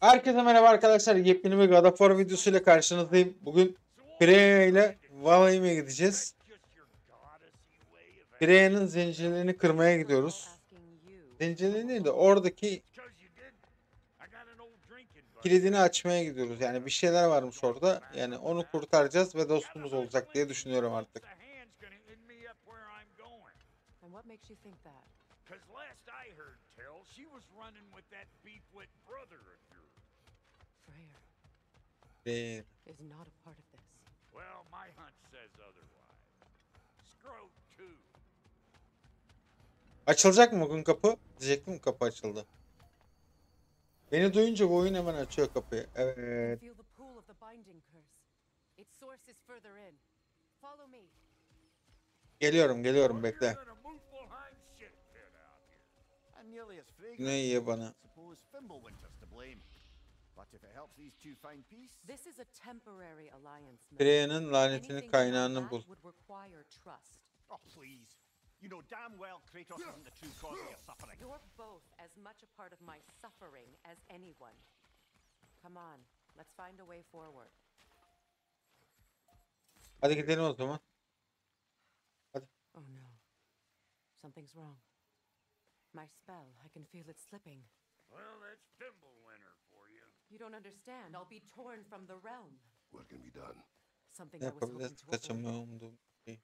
Herkese merhaba arkadaşlar. Yepyeni bir God of War videosuyla karşınızdayım. Bugün Freya ile Valheim'e gideceğiz. Freya'nın zincirlerini kırmaya gidiyoruz. Zincirlerini de oradaki kilidini açmaya gidiyoruz. Yani bir şeyler varmış orada. Yani onu kurtaracağız ve dostumuz olacak diye düşünüyorum artık. Because last I heard tell, she was running with that beefwit brother of be. is not a part of this. Well, my hunch says otherwise. Scroat too. Açılacak mı bugün kapı? Diyecektim kapı açıldı. Beni duyunca bu oyun hemen açıyor kapıyı. Evet. Feel the pull of the binding curse. Its source is further in. Follow me. Geliyorum geliyorum bekle. Ne iyi bana. But if it helps these two find peace, this is a temporary alliance. Freya'nın lanetinin kaynağını bul. Oh please. You know damn well Kratos isn't the true cause of your suffering. You're both as much a part of my suffering as anyone. Come on, let's find a way forward. Hadi gidelim o zaman. Hadi. Oh no. Something's wrong. My spell, I can feel it slipping. Well, that's Fimbulwinter. You don't understand. I'll be torn from the realm. What can be done? Something yeah, I was hoping to avoid.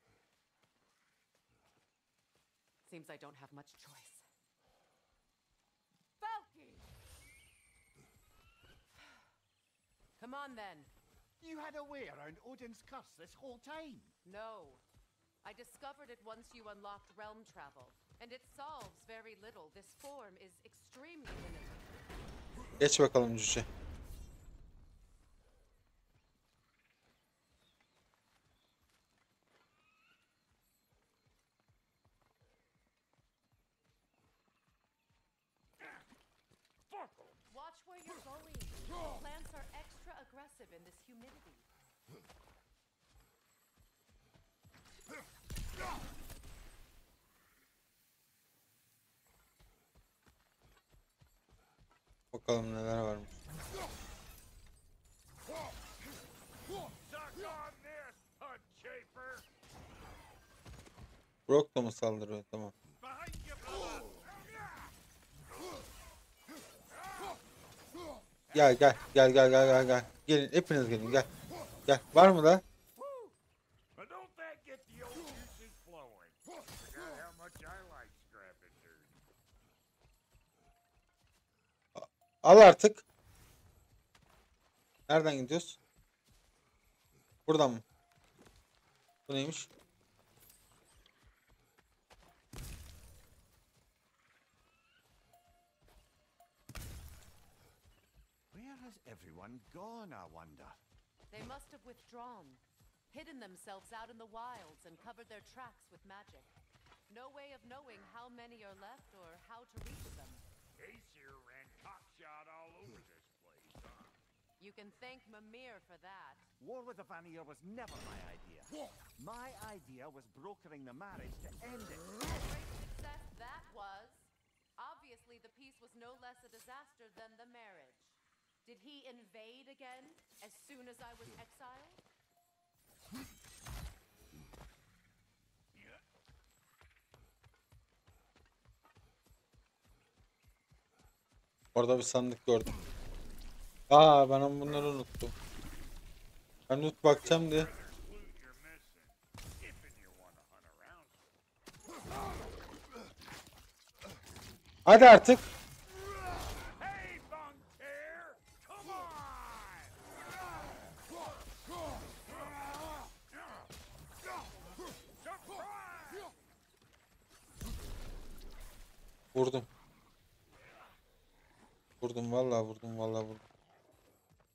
Seems I don't have much choice. Falky! Come on then. You had a way around Odin's curse this whole time. No. I discovered it once you unlocked realm travel. And it solves very little. This form is extremely limited. Geç bakalım cüce. Watch where you're going. plants are extra aggressive in this humidity. Bakalım neler varmış. Brock da mı saldırıyor? Tamam. Gel gel gel gel gel gel gel. Gelin hepiniz gelin gel. Gel. Var mı da? Al artık. Nereden gidiyoruz? Buradan mı? Bu neymiş? everyone gone, I wonder? They must have withdrawn, hidden themselves out in the wilds, and covered their tracks with magic. No way of knowing how many are left or how to reach them. Aesir ran cocksure. You can thank Mimir for that. War with the Vanir was never my idea. Yeah. My idea was brokering the marriage to end it. Great success that was. Obviously, the peace was no less a disaster than the marriage. Did he invade again as soon as I was hmm. exiled? Orada bir sandık gördüm. Aa ben bunları unuttum. Ben loot bakacağım diye. Hadi artık. Vurdum. Vurdum vallahi vurdum vallahi vurdum.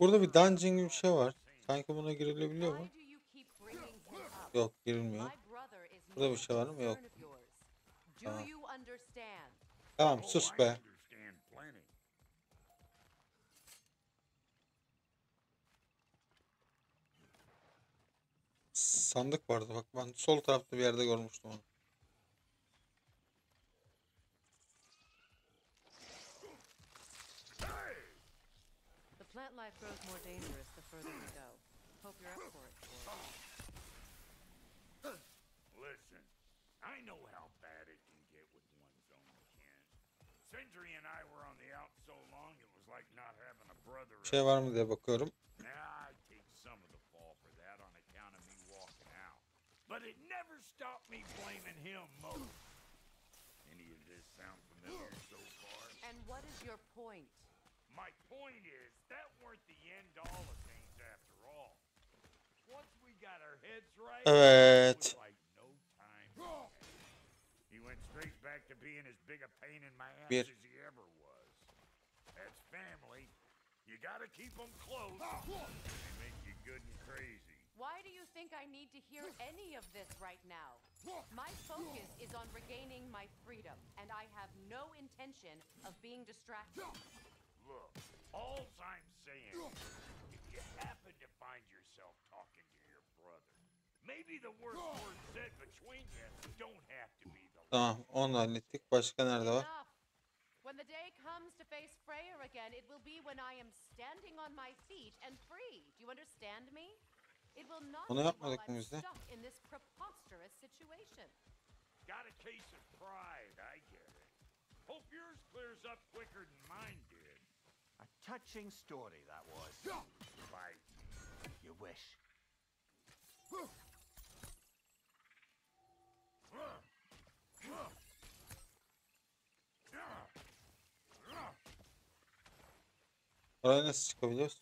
Burada bir dungeon gibi bir şey var. Sanki buna girilebiliyor mu? Yok girilmiyor. Burada bir şey var mı? Yok. Tamam, tamam sus be. Sandık vardı bak ben sol tarafta bir yerde görmüştüm onu. şey var mı diye bakıyorum. And what is your point? My point is that weren't the end all of things after all. Once we got our heads right, evet. He went straight back to being as big a pain in my ass as he ever was. That's family, gotta keep them close. Ah. They make you good and crazy. Why do you think I need to hear any of this right now? My focus is on regaining my freedom, and I have no intention of being distracted. Look, all I'm saying, if you happen to find yourself talking to your brother, maybe the worst words said between you don't have to be the last. onu hallettik. Başka nerede var? When the day comes to face Freya again, it will be when I am standing on my feet and free. Do you understand me? It will not Onu yapmadık in this preposterous situation. Got a case of pride, I get it. Hope yours clears up quicker than mine did. A touching story that was. You wish. Daha nasıl çıkabiliyoruz?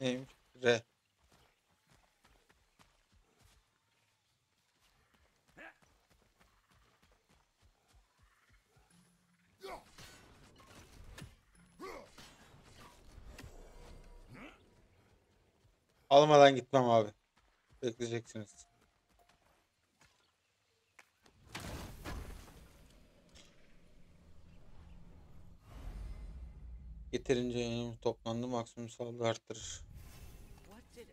Neymiş? Almadan gitmem abi. Bekleyeceksiniz. Getirince önemli toplandı maksimum sağlığı arttırır.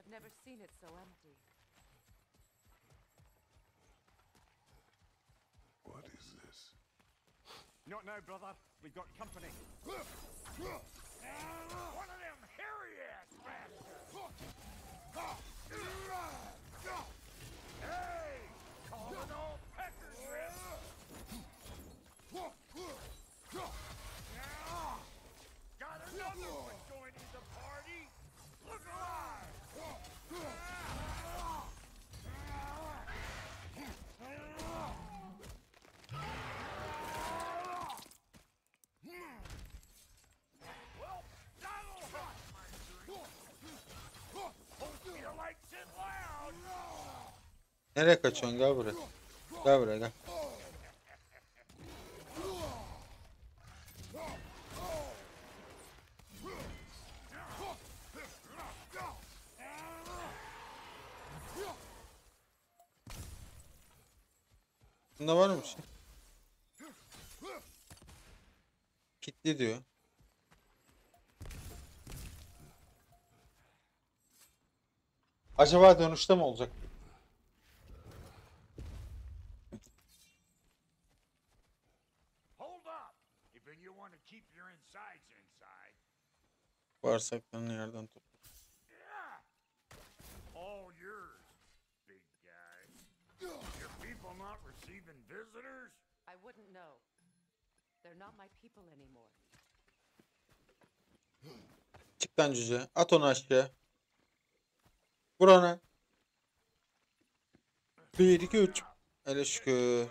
I've never seen it so empty. What is this? Not now, brother. We've got company. One of them hairy ass bastards! Hey! all peckers, Nereye kaçıyorsun? Gel buraya. Gel buraya gel. Bunda var mı şey? Kitli diyor. Acaba dönüşte mi olacak? Bağırsaklarını yerden topla. I wouldn't know. They're not my people anymore. Çık lan cüce. At onu aşağı. Vur ona. Bir, iki, üç. Hele şükür.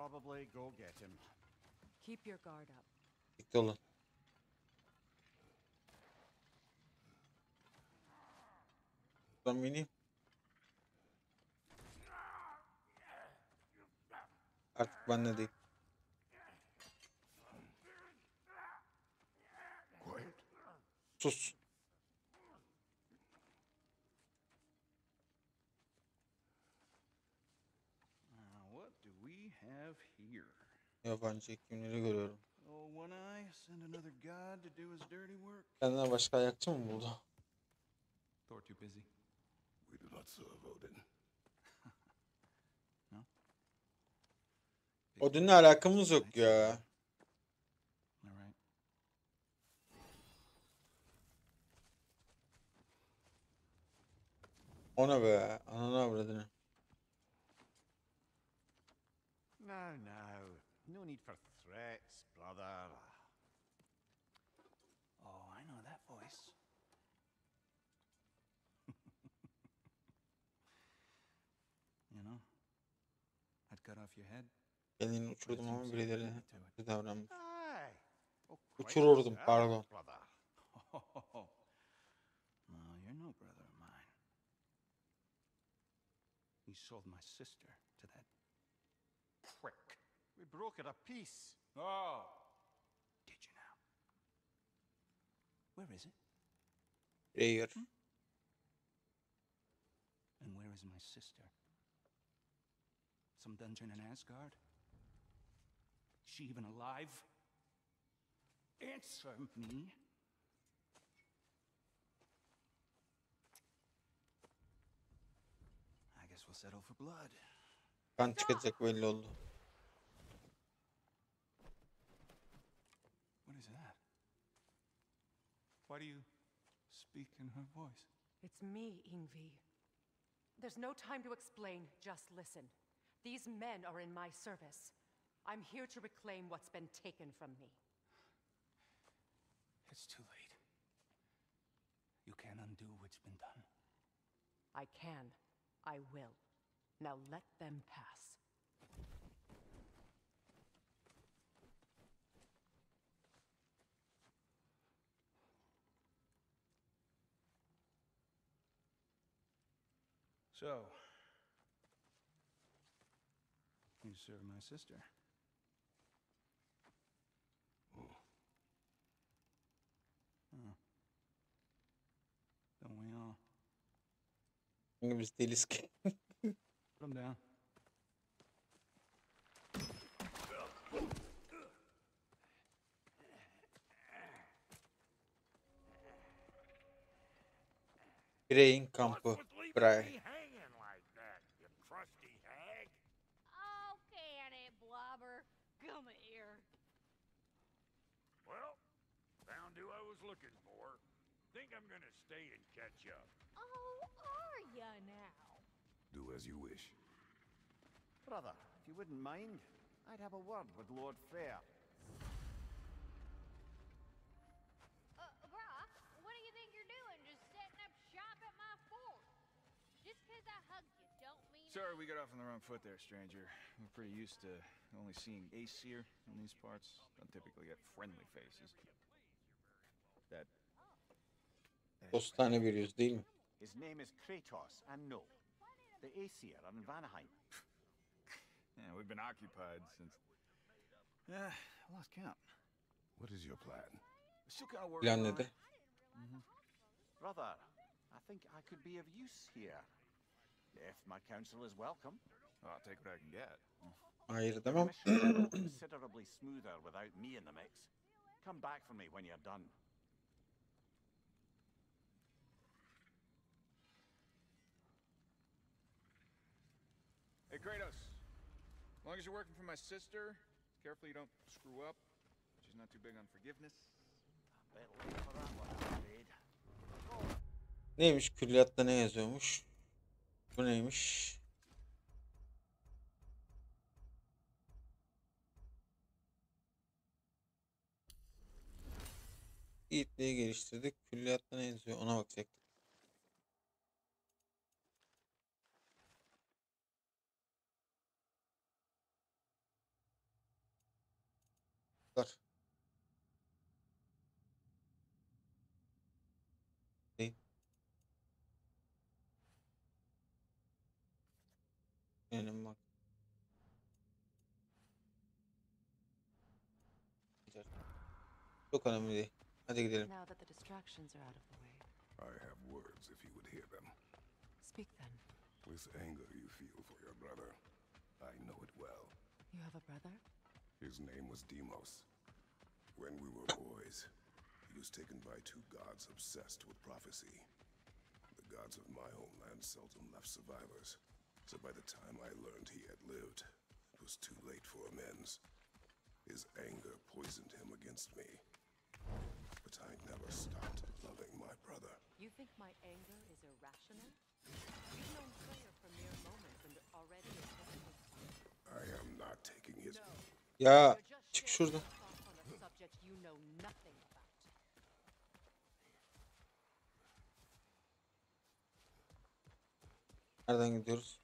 probably go get him. Keep your guard up. Gitti ona. Buradan bineyim. Artık ben de değil. Sus. Yabancı hekimleri görüyorum. Kendine oh, başka ayakçı mı buldu? Thor too busy. We do not serve Odin. no? Odin'le alakamız yok ya. Ona be, anana avradını. No, no, No need for threats, brother. Oh, I know that voice. you know, I'd cut off your head. Kendini uçurdum ama birileri kötü davranmış. Uçururdum pardon. No, you're no brother of mine. He sold my sister. We it a piece. Oh, did you now? Where is it? Here. Hmm? And where is my sister? Some dungeon in Asgard? Is she even alive? Answer me. I guess we'll settle for blood. çıkacak belli oldu. Why do you speak in her voice? It's me, Ingvi. There's no time to explain, just listen. These men are in my service. I'm here to reclaim what's been taken from me. It's too late. You can't undo what's been done. I can. I will. Now let them pass. So, you serve my sister. Oh. Huh. Don't we all? Membros deles que. Put him down. em campo para as you wish. Brother, if you wouldn't mind, I'd have a word with Lord Freyr. Uh, Sorry, we got off on the wrong foot there, stranger. We're pretty used to only seeing Aesir in these parts. Don't typically get friendly faces. That... Dostane veriyoruz değil mi? His name is Kratos, and no, the Aesir are in Vanaheim. yeah, we've been occupied since... Yeah, uh, I lost count. What is your plan? Planete. Mm-hmm. Brother, I think I could be of use here. If my counsel is welcome. Well, I'll take what I can get. the tamam. considerably smoother without me in the mix. Come back for me when you're done. Hey, Kratos. As long as you're working for my sister, carefully you don't screw up. She's not too big on forgiveness. Neymiş külliyatta ne yazıyormuş? Bu neymiş? Yiğitliği geliştirdik. Külliyatta ne yazıyor ona bakacaktık. And I'm like, Look at him. Now that the distractions are out of the way. I have words if you would hear them. Speak then. With anger you feel for your brother, I know it well. You have a brother? His name was Deimos. When we were boys, he was taken by two gods obsessed with prophecy. The gods of my homeland seldom left survivors. So by the time I learned he had lived, it was too late for amends. His anger poisoned him against me. But I never stopped loving my brother. You think my anger is irrational? You've known Slayer for mere moments and already I am not taking his... No. Ya çık şuradan. Nereden gidiyoruz?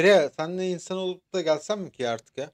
Bire sen de insan olup da gelsen mi ki artık ya?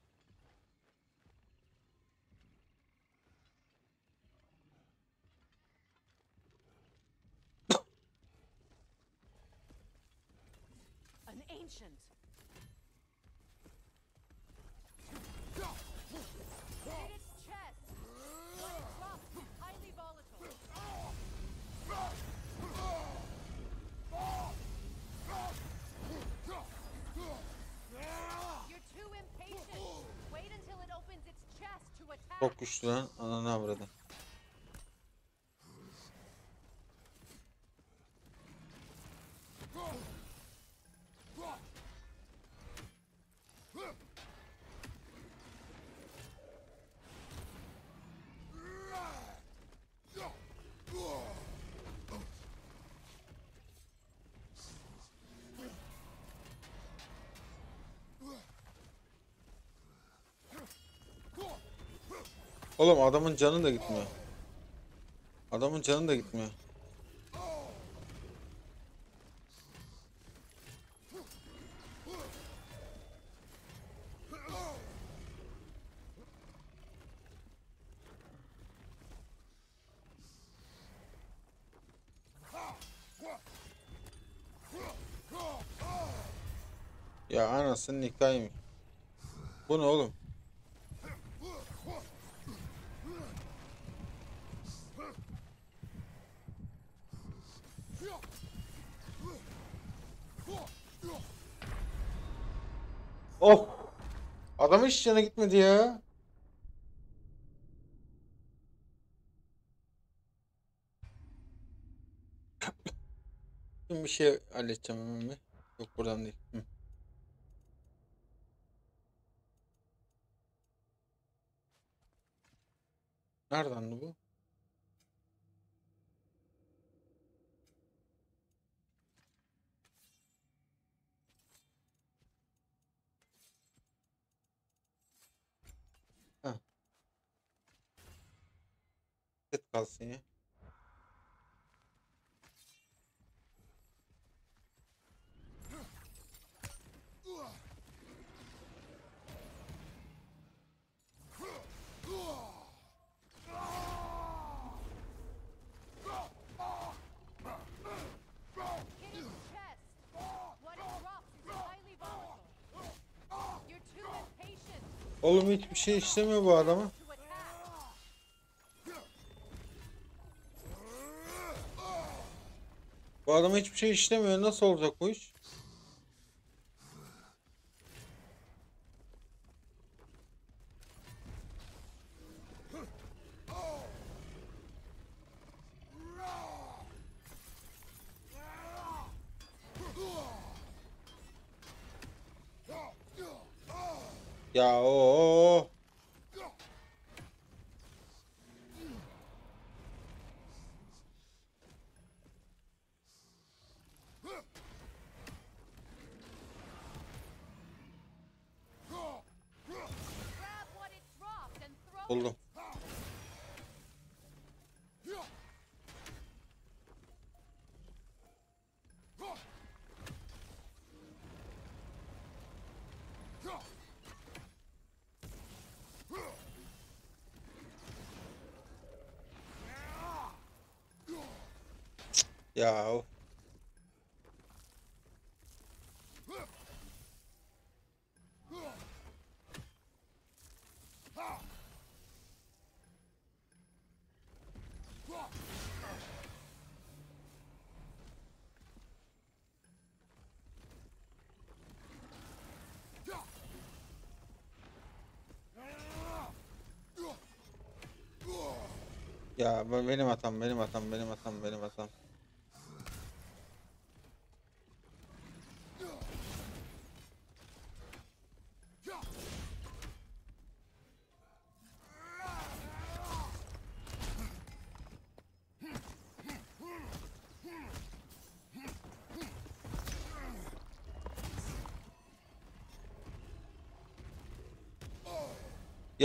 Oğlum adamın canı da gitmiyor. Adamın canı da gitmiyor. Ya anasının nikahıymış. Bu ne oğlum? hiç cana gitmedi ya. Şimdi bir şey halledeceğim hemen Yok buradan değil. Hı. Nereden bu? roket kalsın ya. Oğlum hiçbir şey işlemiyor bu adamı. Bu adam hiçbir şey işlemiyor. Nasıl olacak bu iş? Ya. Ya benim hatam, benim hatam, benim hatam, benim hatam.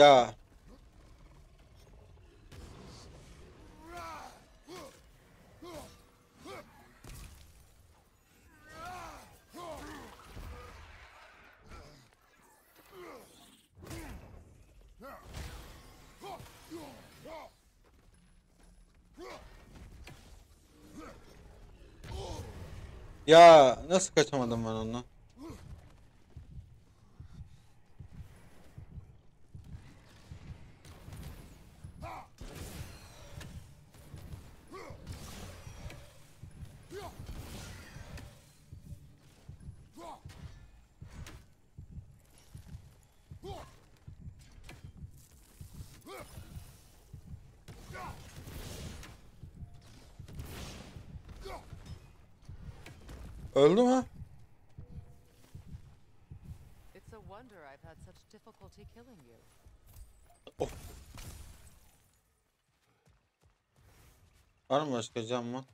Ya. Ya nasıl kaçamadım ben onunla? Var mı başka cam mı?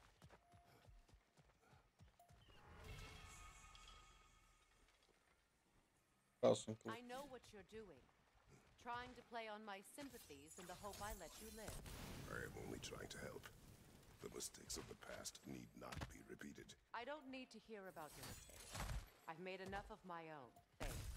Kalsın kul. I know what you're doing. Trying to play on my sympathies in the hope I let you live. I am only trying to help. The mistakes of the past need not be repeated. I don't need to hear about your mistakes. I've made enough of my own. Thanks.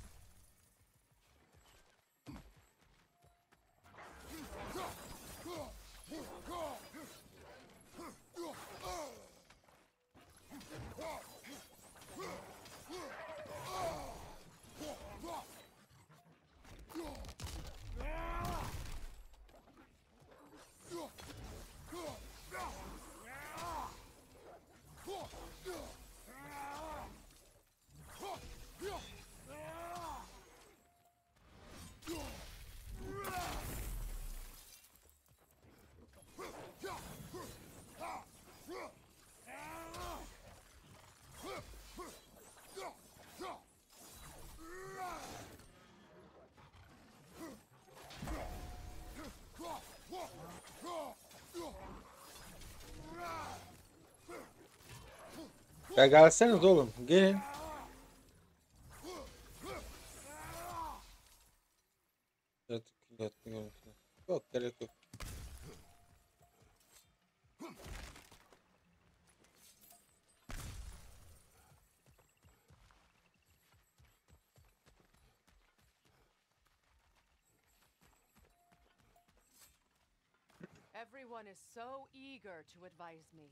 I got a Gelin. Yok Get in. Everyone is so eager to advise me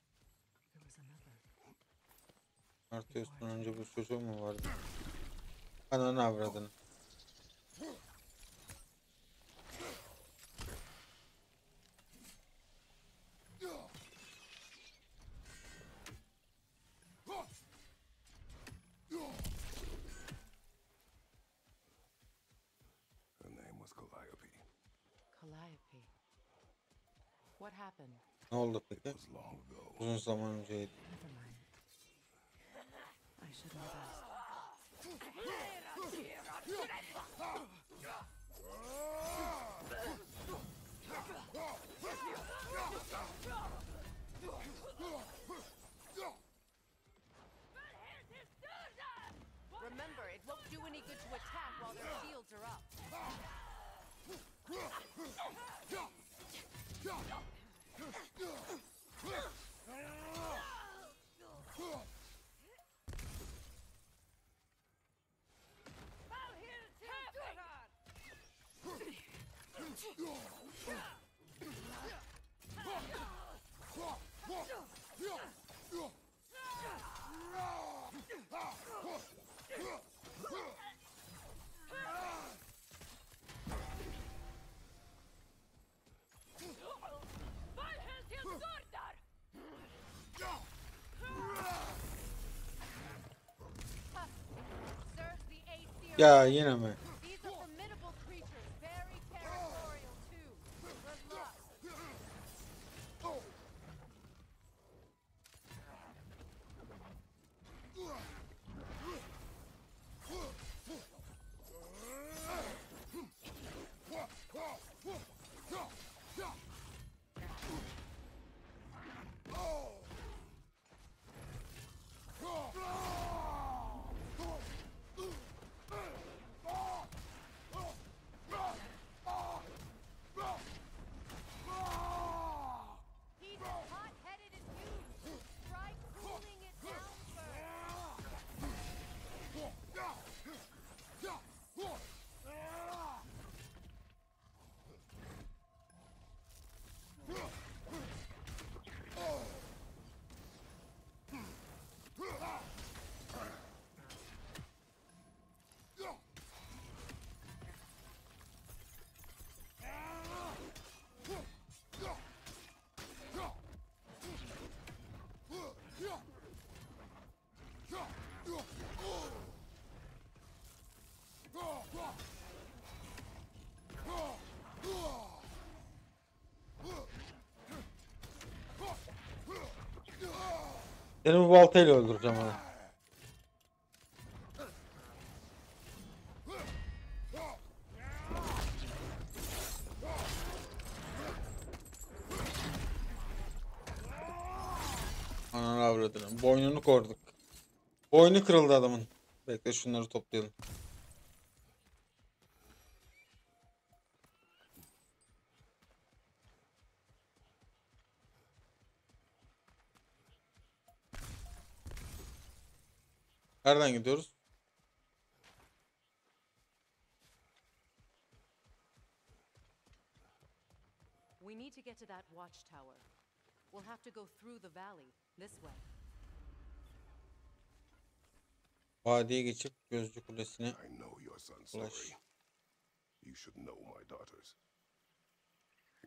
Artıyorsun önce bu çocuğu mu vardı? Ananı avradını. Ne oldu peki? Uzun zaman önceydi. should Remember, it won't do any good to attack while their shields are up. Valhäll till Sordar! Ya yeah, yine mi? Seni bu baltayla öldüreceğim hadi. Ananı avradını. Boynunu korduk. Boynu kırıldı adamın. Bekle şunları toplayalım. Nereden gidiyoruz? We need to get to that watchtower. We'll have to go through the valley this way. Vadiye geçip Gözcü Kulesi'ne I know your son's story. You should know my daughters.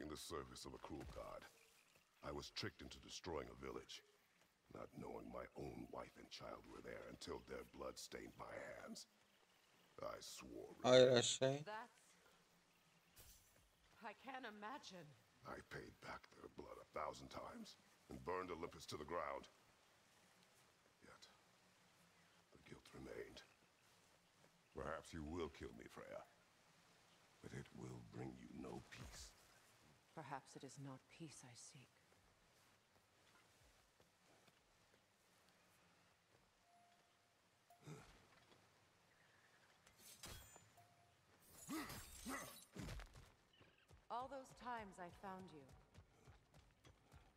In the service of a cruel god, I was tricked into destroying a village not knowing my own wife and child were there until their blood stained my hands. I swore. I say. That's... I can't imagine. I paid back their blood a thousand times and burned Olympus to the ground. Yet, the guilt remained. Perhaps you will kill me, Freya. But it will bring you no peace. Perhaps it is not peace I seek. times I found you.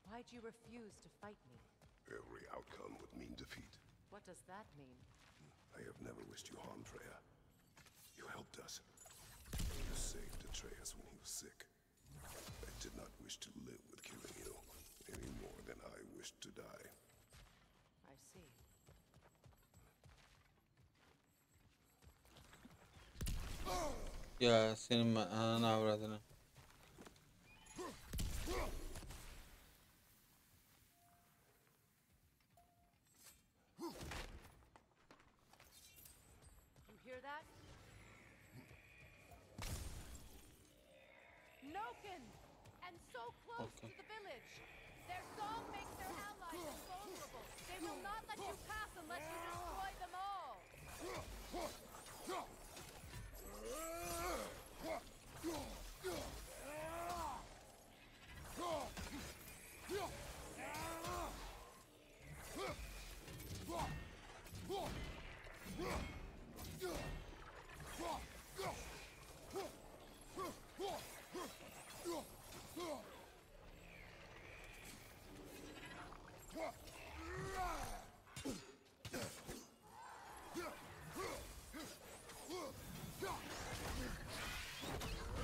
Why'd you refuse to fight me? Every outcome would mean defeat. What does that mean? I have never wished you harm, Freya. You helped us. You saved Atreus when he was sick. I did not wish to live with killing you, any more than I wished to die. I see. Ya senin ana avradını. Yeah.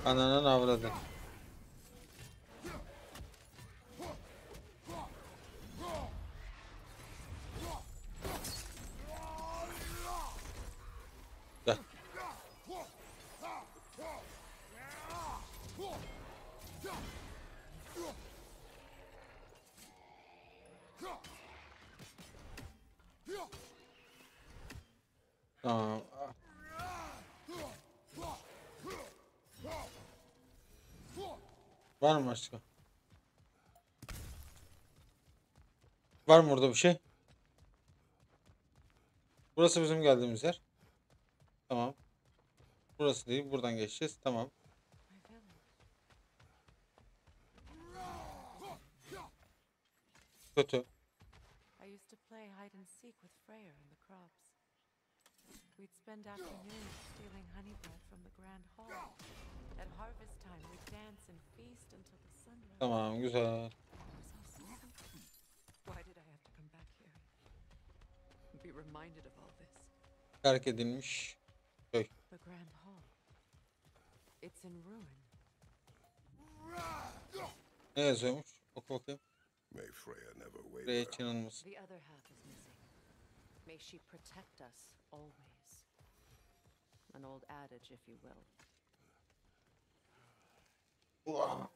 Ananın avradın. Var mı başka? Var mı orada bir şey? Burası bizim geldiğimiz yer. Tamam. Burası değil. Buradan geçeceğiz. Tamam. Kötü. I We'd spend afternoons stealing honeybird from the Grand Hall. At harvest time, we'd dance and feast until the sun rose. Come Tamam, güzel. Why did I have to come back here? Be reminded of all this. Terk edilmiş köy. The Grand Hall. It's in ruin. Ne yazıyormuş? Oku bakayım. May Freya never waver. The other half is missing. May she protect us always. An old adage, if you will.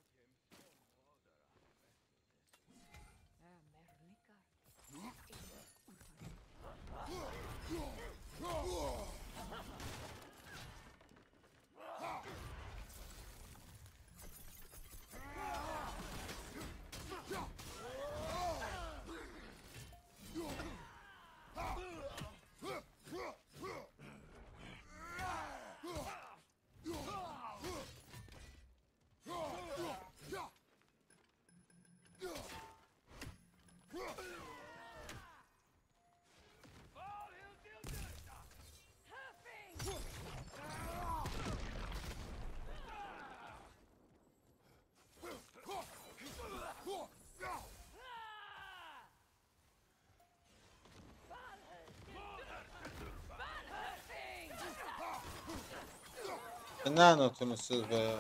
Ne anlatıyorsunuz siz be?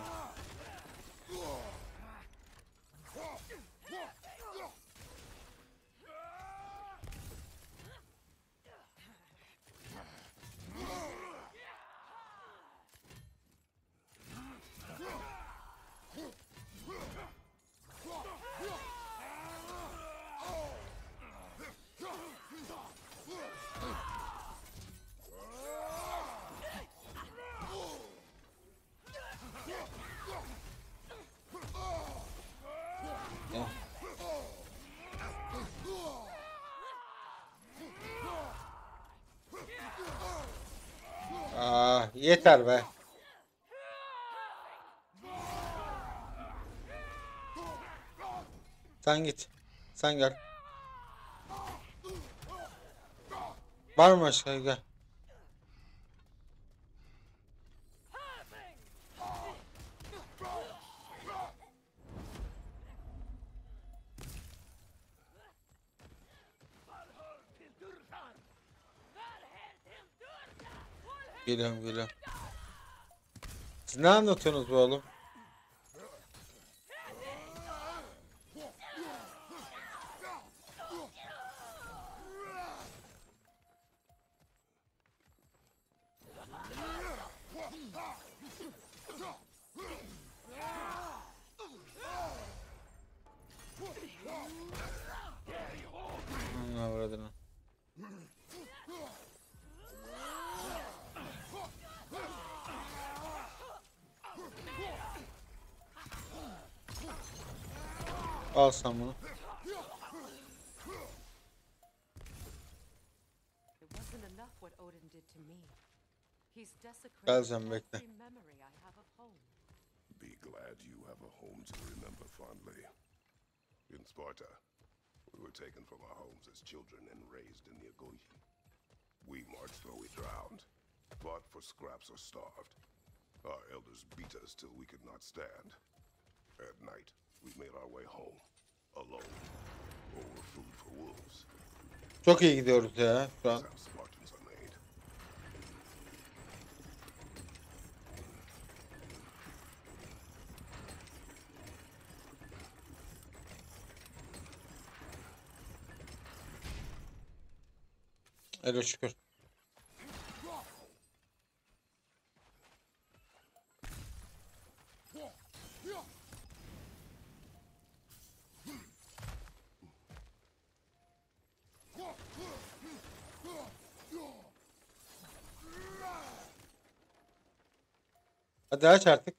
yeter be. Sen git. Sen gel. Var mı başka gel. Geliyorum geliyorum ne anlatıyorsunuz bu oğlum? sen bunu. Geleceğim bekle. Be glad you have a home to remember fondly. In Sparta, we were taken from our homes as children and raised in the Agoge. We marched though we drowned, fought for scraps or starved. Our elders beat us till we could not stand. At night, we made our way home, Çok iyi gidiyoruz ya şu an. Elo şükür. Hadi aç artık.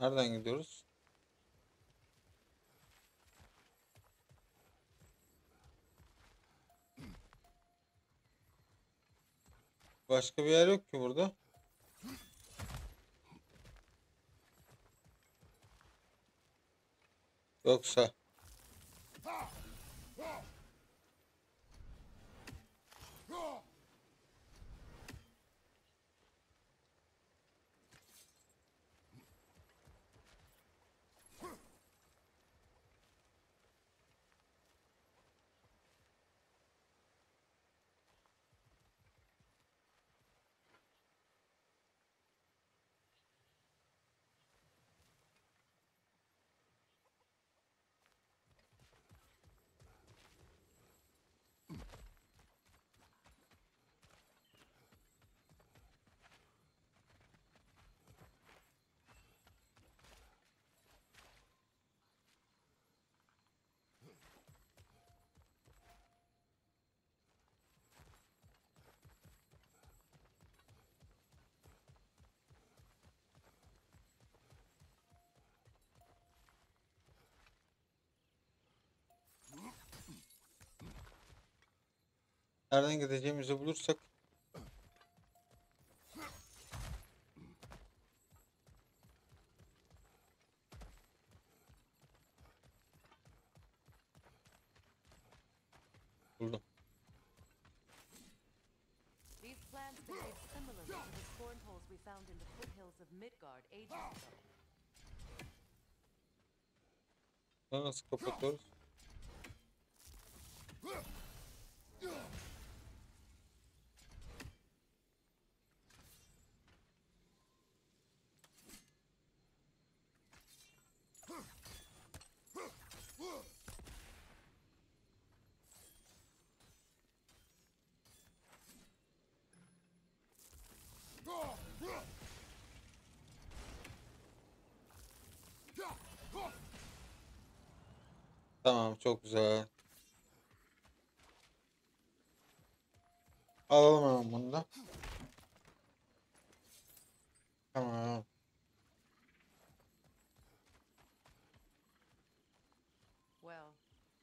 Nereden gidiyoruz? Başka bir yer yok ki burada. Yoksa Nereden gideceğimizi bulursak Buldum. These plans Nasıl kapatıyoruz? çok güzel. Alalım bunu da. Tamam. Well,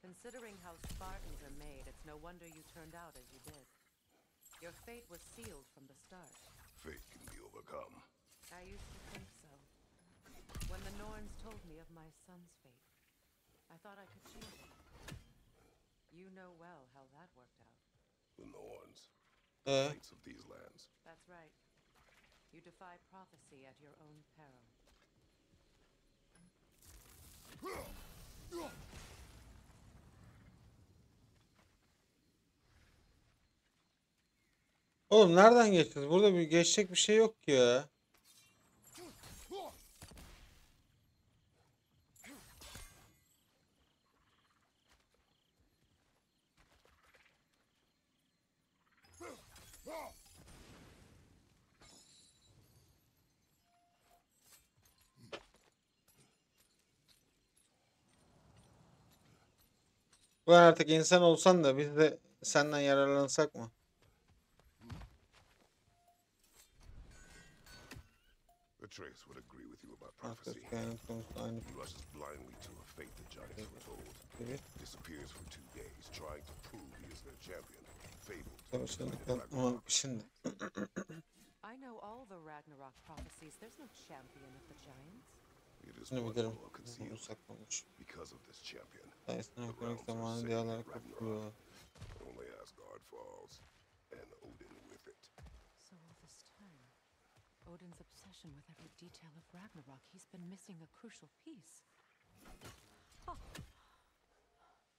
considering how Spartans are made, it's no wonder you turned out as you did. Your fate was sealed from the start. Fate can be overcome. I used to think so. When the Norns told me of my son's fate, I thought I could see you. You know well how that worked out. The Norns. Uh. Knights of these lands. That's right. You defy prophecy at your own peril. Oğlum nereden geçtiniz? Burada bir geçecek bir şey yok ki ya. Ulan artık insan olsan da biz de senden yararlansak mı? Atreus would agree with you about prophecy. to a fate the giants foretold. Disappears for two days, trying to prove he is their champion. I know all the Ragnarok prophecies. There's no champion of the giants. It is one more concealed because of this champion. The realms are sacred Ragnarok. Only Asgard falls, and Odin with it. So all this time, Odin's obsession with every detail of Ragnarok, he's been missing a crucial piece. Oh.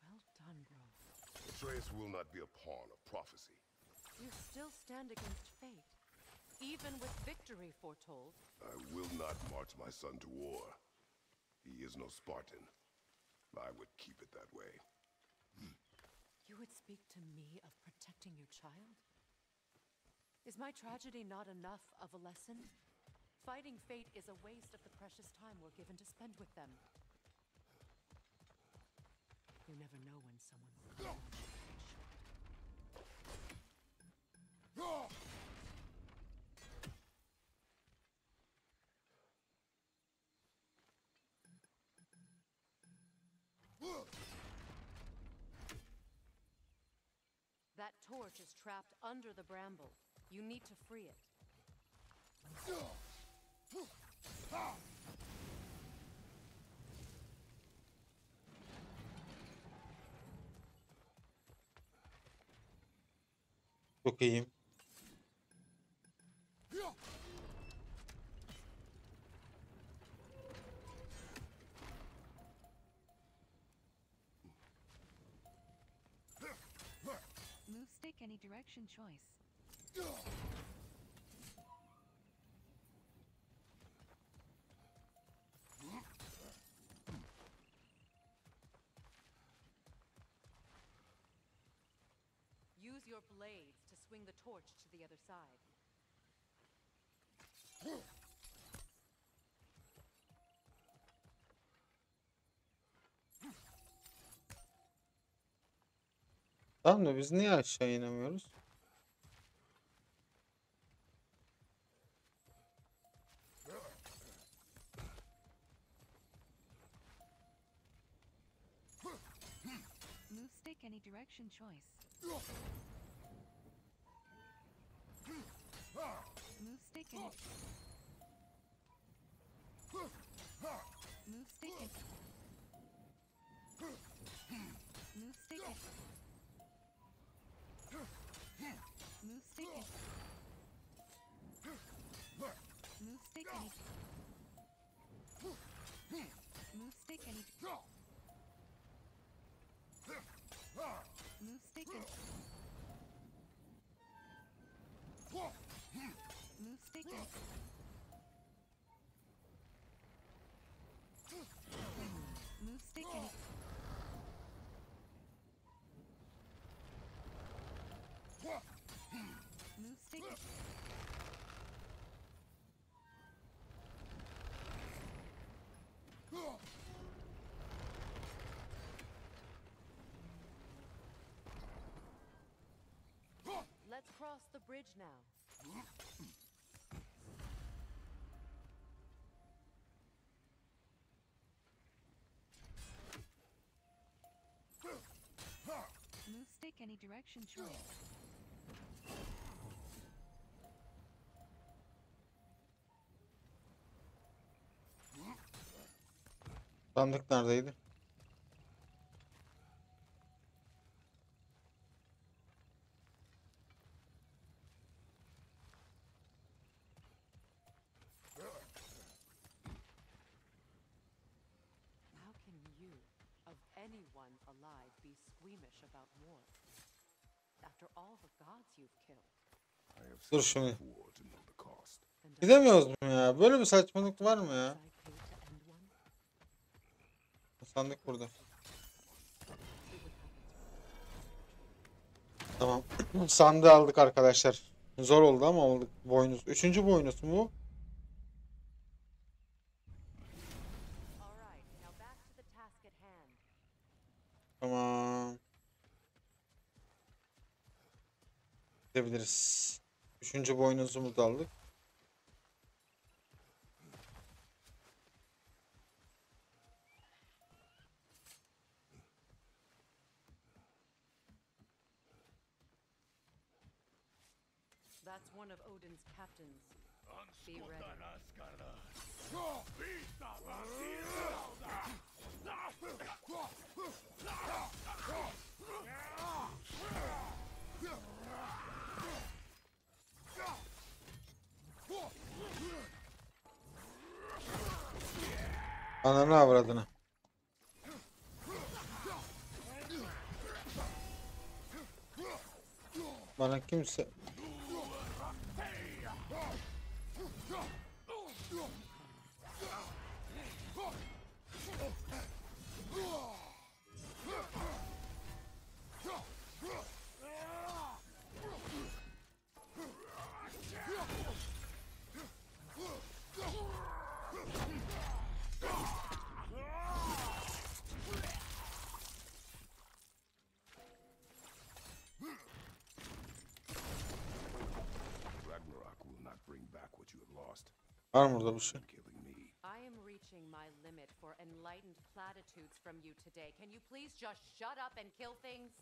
Well done, bro. Atreus will not be a pawn of prophecy. You still stand against fate even with victory foretold. I will not march my son to war. He is no Spartan. I would keep it that way. You would speak to me of protecting your child? Is my tragedy not enough of a lesson? Fighting fate is a waste of the precious time we're given to spend with them. You never know when someone will... torch is trapped under the bramble. You need to free it. Okay. Action choice. Use your blades to swing the torch to the other side. Tamam biz niye aşağı inemiyoruz? action choice. Move stick and Move stick it. Move stick it. Move stick it. Move stick it. Move stick and... Move stick Let's cross the bridge now. Action choice. Sandık neredeydi? Dur şimdi. Gidemiyoruz mu ya? Böyle bir saçmalık var mı ya? Sandık burada. Tamam. Sandığı aldık arkadaşlar. Zor oldu ama aldık. Boynuz. Üçüncü boynuz mu bu? Tamam. Gidebiliriz. Üçüncü boynuzumu da aldık. That's one of Odin's captains. Be ready. Ananı avradını. Bana kimse Var mı burada bir şey? I am reaching my limit for enlightened platitudes from you today. Can you please just shut up and kill things?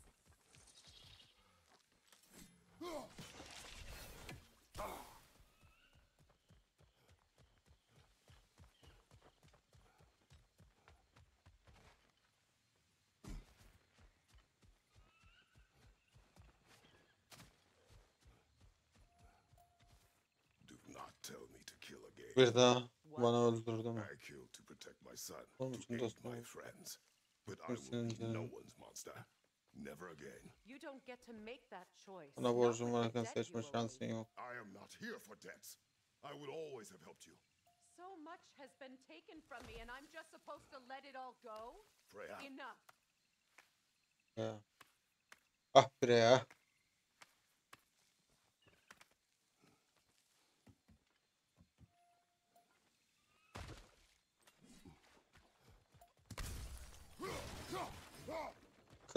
Bir daha bana öldürdüm. I killed to protect my son, Oğlum, to aid my friends. But I will be no one's monster. Never again. You don't get to make that choice. I am not here for debts. I would always have helped you. So much has been taken from me and I'm just supposed to let it all go? Freya. Enough. Yeah. Ah Freya.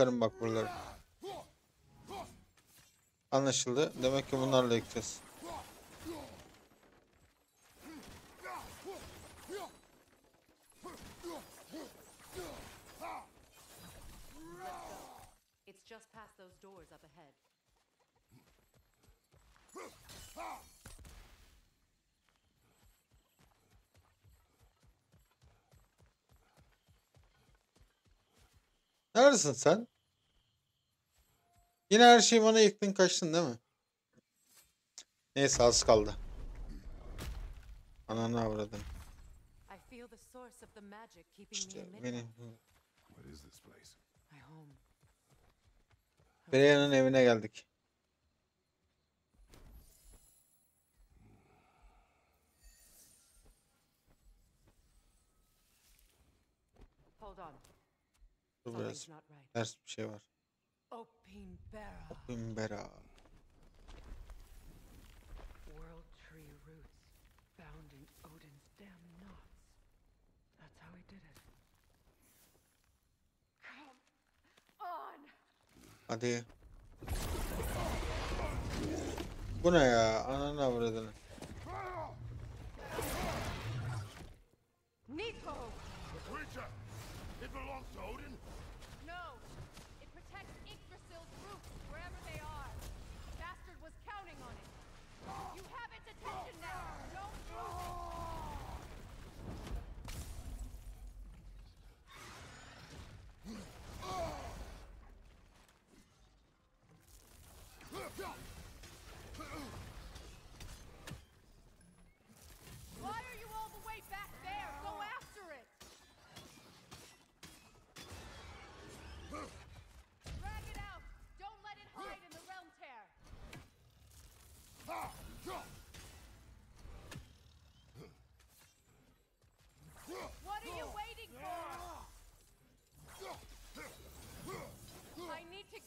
yıkarım bak buraları. Anlaşıldı. Demek ki bunlarla yıkacağız. just Neredesin sen? Yine her şeyi bana yıktın kaçtın değil mi? Neyse az kaldı. Ananı avradım. İşte benim. evine geldik. Hold on. Dur biraz. Ters bir şey var. Queen Bera. World tree roots bound in Odin's damn knots. That's how he did it. Come on. Adi. Bu ne ya? Ananı avradını.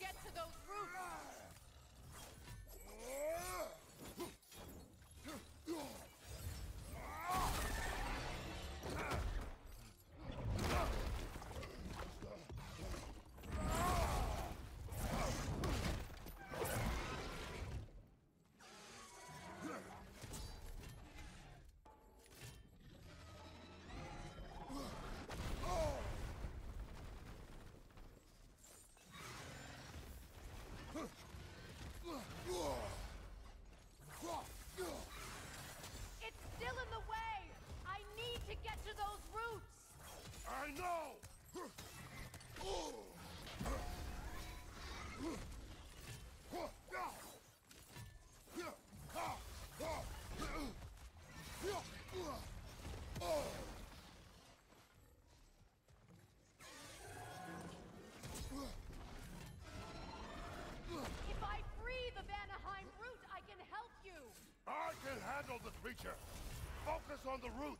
get to those roofs. Focus on the root.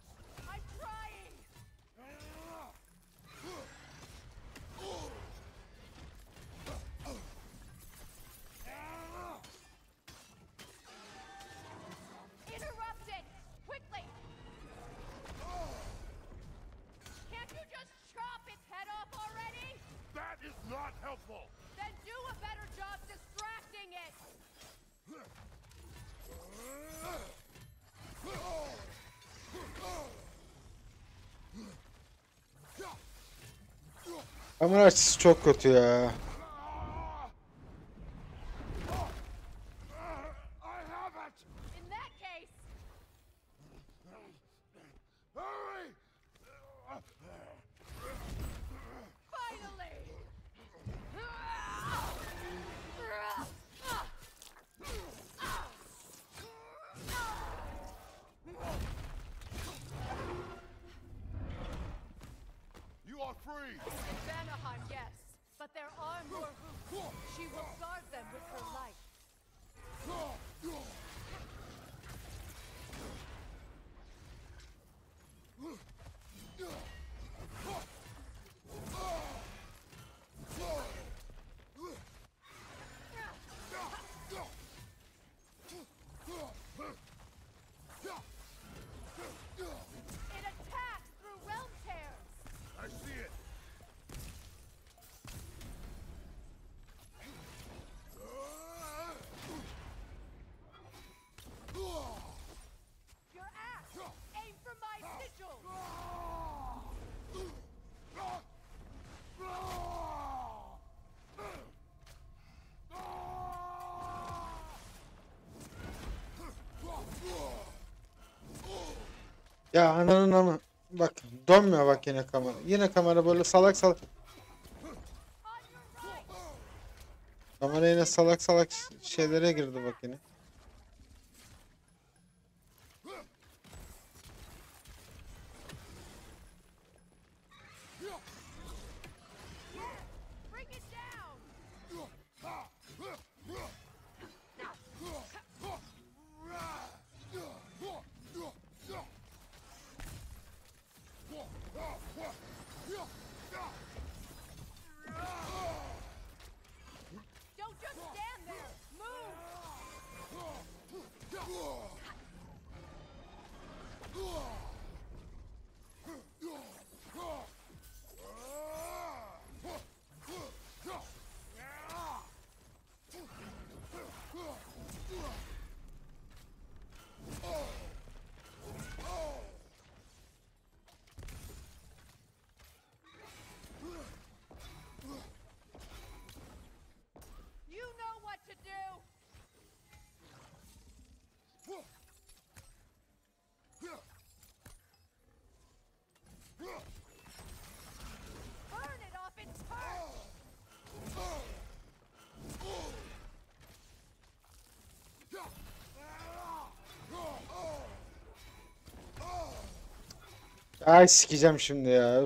Kamera açısı çok kötü ya. Ya ananın ama. Bak dönmüyor bak yine kamera. Yine kamera böyle salak salak. Kamera yine salak salak şeylere girdi bak yine. Ay sikeceğim şimdi ya.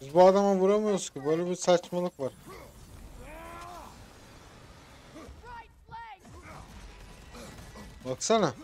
Biz bu adama vuramıyoruz ki. Böyle bir saçmalık var. Baksana.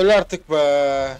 öyle artık be.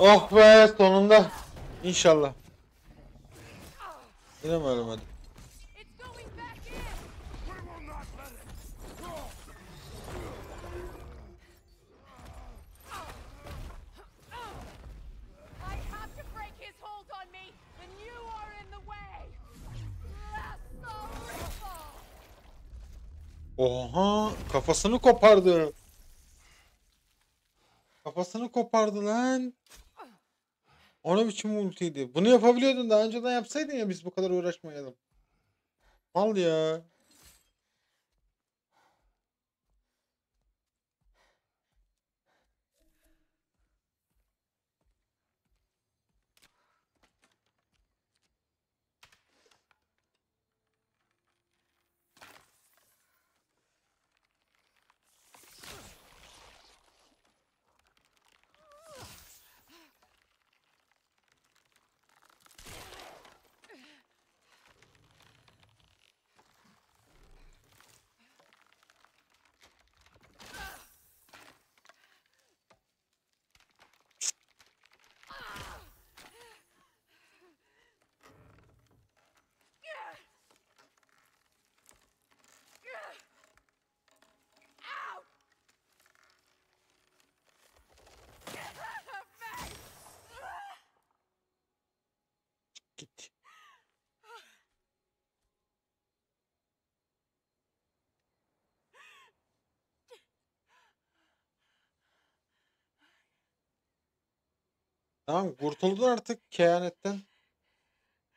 Oh be sonunda. İnşallah. Yine mi ölmedim? Oha kafasını kopardı. Kafasını kopardı lan. O ne biçim ultiydi? Bunu yapabiliyordun daha önceden yapsaydın ya biz bu kadar uğraşmayalım. Mal ya. Tamam kurtuldun artık kehanetten.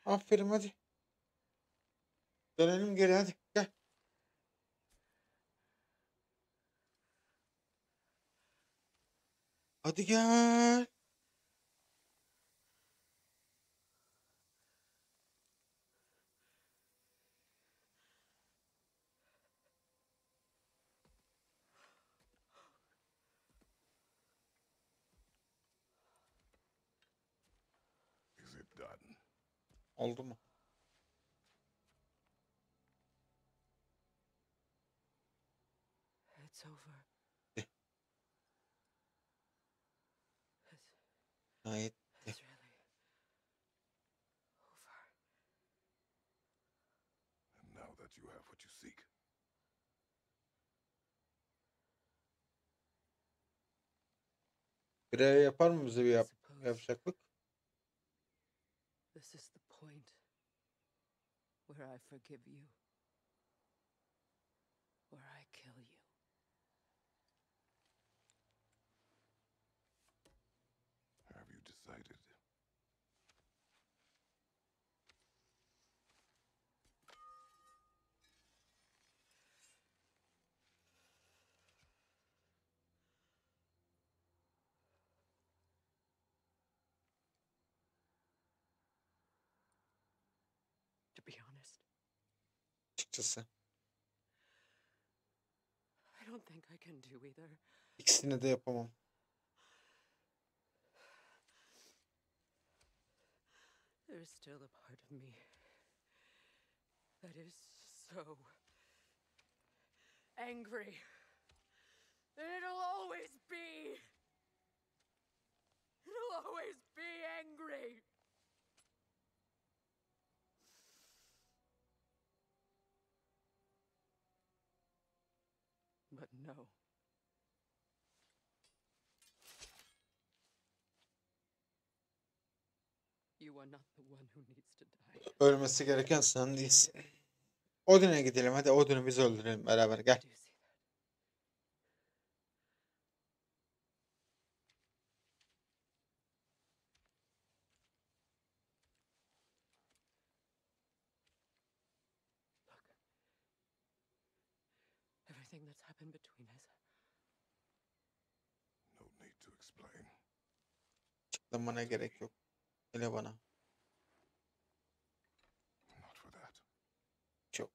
Aferin hadi. Dönelim geri hadi gel. Hadi gel. Oldu mu? It's over. Gayet eh. eh. It's really over. now that you have what you seek. Greve yapar mı bize bir yap yapacaklık? I forgive you. açıkçası. İkisini de yapamam. There's still a part of me that is so angry. And it'll always be. It'll always be angry. no. Ölmesi gereken sen değilsin. Odin'e gidelim hadi Odin'i biz öldürelim beraber gel. that's happened between us. No need to explain. Çıklamana gerek yok. Öyle bana. Not for that. Çok.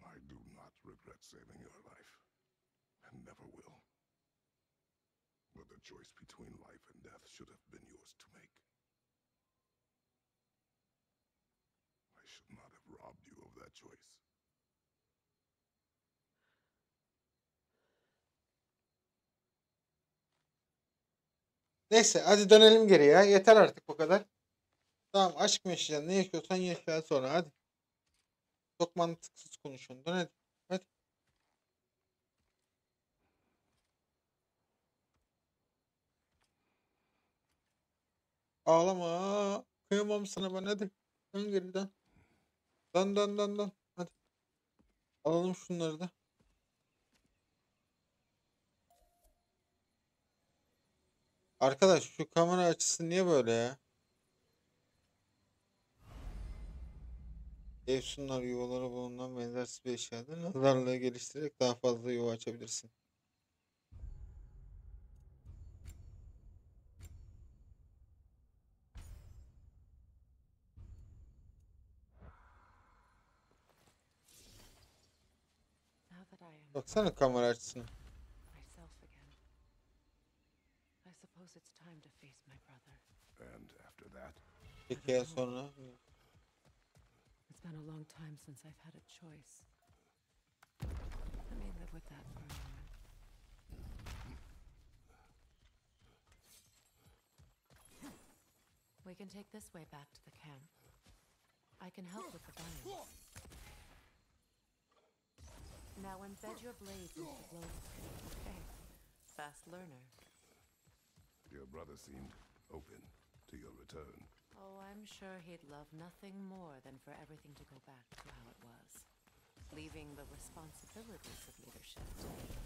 I do not regret saving choice between life and death should have been yours to make. I should not have robbed you of that choice. Neyse hadi dönelim geri ya. Yeter artık bu kadar. Tamam aşk mı yaşayacaksın? Ne yaşıyorsan yaşa sonra hadi. Çok mantıksız konuşuyorsun. Dön hadi. Ağlama. Kıyamam sana ben hadi. Dön geriden. Dön dön dön dön. Hadi. Alalım şunları da. Arkadaş şu kamera açısı niye böyle ya? Evsunlar yuvaları bulunan benzersiz bir eşyada nazarlığı geliştirerek daha fazla yuva açabilirsin. Baksana kamera açısına. And after sonra. It's been a long time since I've had a choice. Let me live with that for a moment. We can take this way back to the camp. I can help with the vines. Now embed your blades into the blade. Okay. Fast learner. Your brother seemed open to your return. Oh, I'm sure he'd love nothing more than for everything to go back to how it was. Leaving the responsibilities of leadership to me.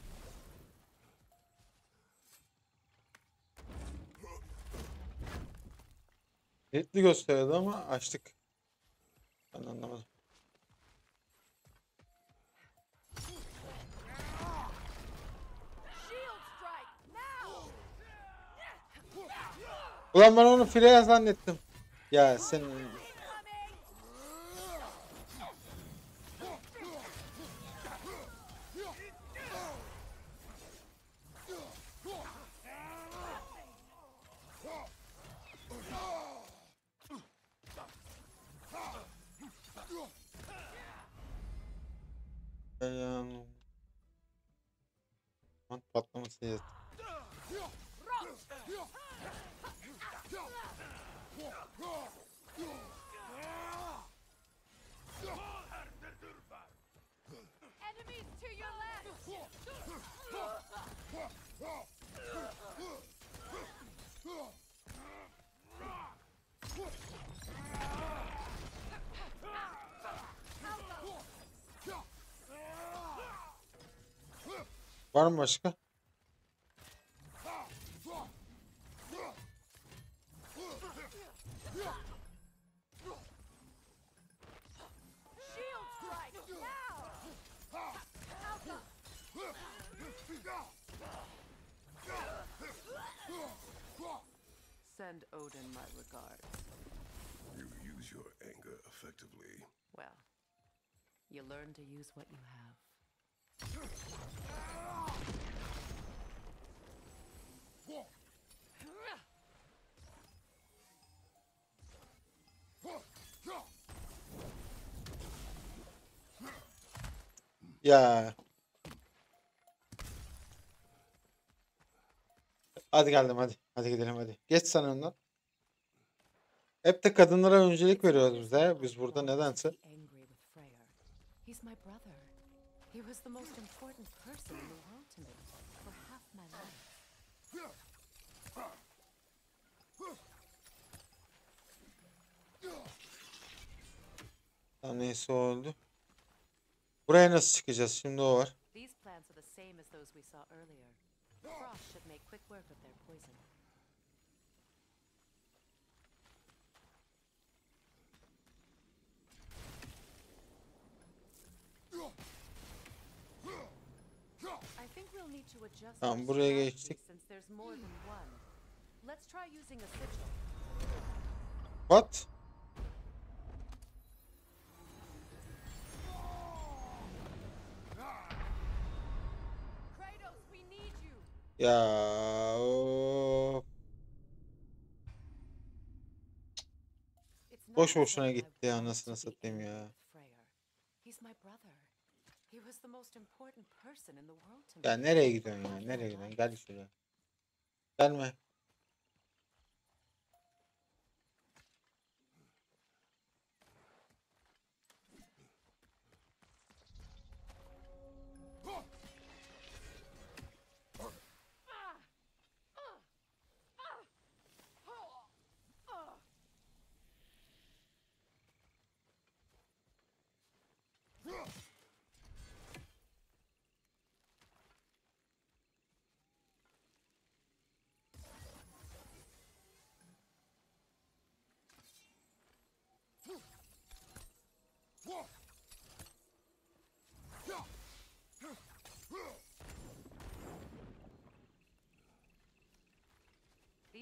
Hitli gösterdi ama açtık. Ben anlamadım. Ulan ben onu Freya zannettim. Ya sen... Ayağım. Patlaması yedim. Enemies to Var mı başka? Send Odin my regards. You use your anger effectively. Well, you learn to use what you have. Yeah. Hadi geldim hadi. Hadi gidelim hadi. Geç sen önden. Hep de kadınlara öncelik veriyoruz bize. Biz burada nedense. Tam neyse o öldü. Buraya nasıl çıkacağız? Şimdi o var. These plants are the same as those we saw earlier. Frost should make quick work of their poison. Tamam buraya geçtik. What? Ya Boş boşuna gitti ya anasını satayım ya. was the most important person in the world to me. Ya nereye gidiyorsun ya? Nereye gidiyorsun? Gel şuraya. Gelme.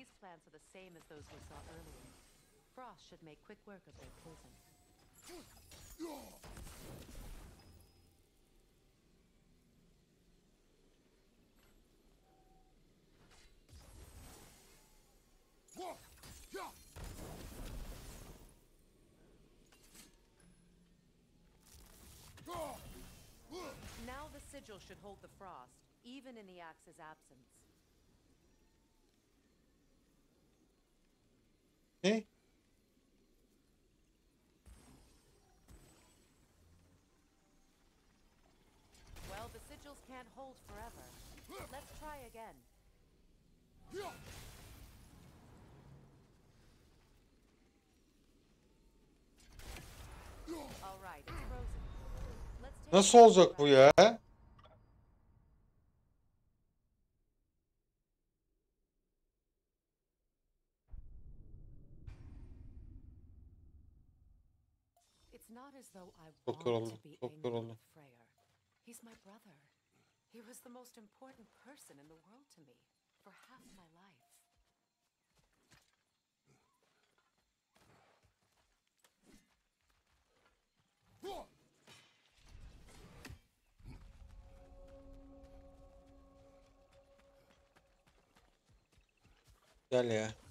These plants are the same as those we saw earlier. Frost should make quick work of their poison. Now the sigil should hold the frost, even in the axe's absence. can't hold forever. Let's try again. Right, Nasıl olacak bu ya? be yoruldu, çok yoruldu. He's my brother. He was the most important person in the world to me for half my life. Dale, eh.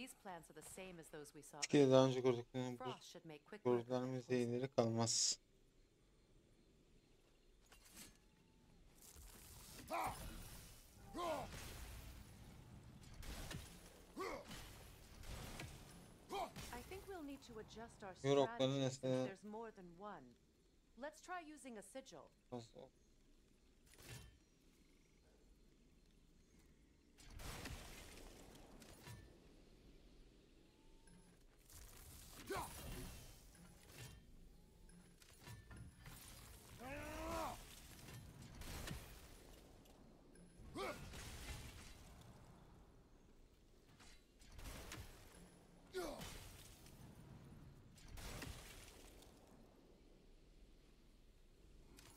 These plans are the same as those we saw. Ki daha önce gördüklerimiz, bu gördüklerimiz de kalmaz. I think we'll need to adjust our strategy. There's more than one. Let's try using a sigil. fazla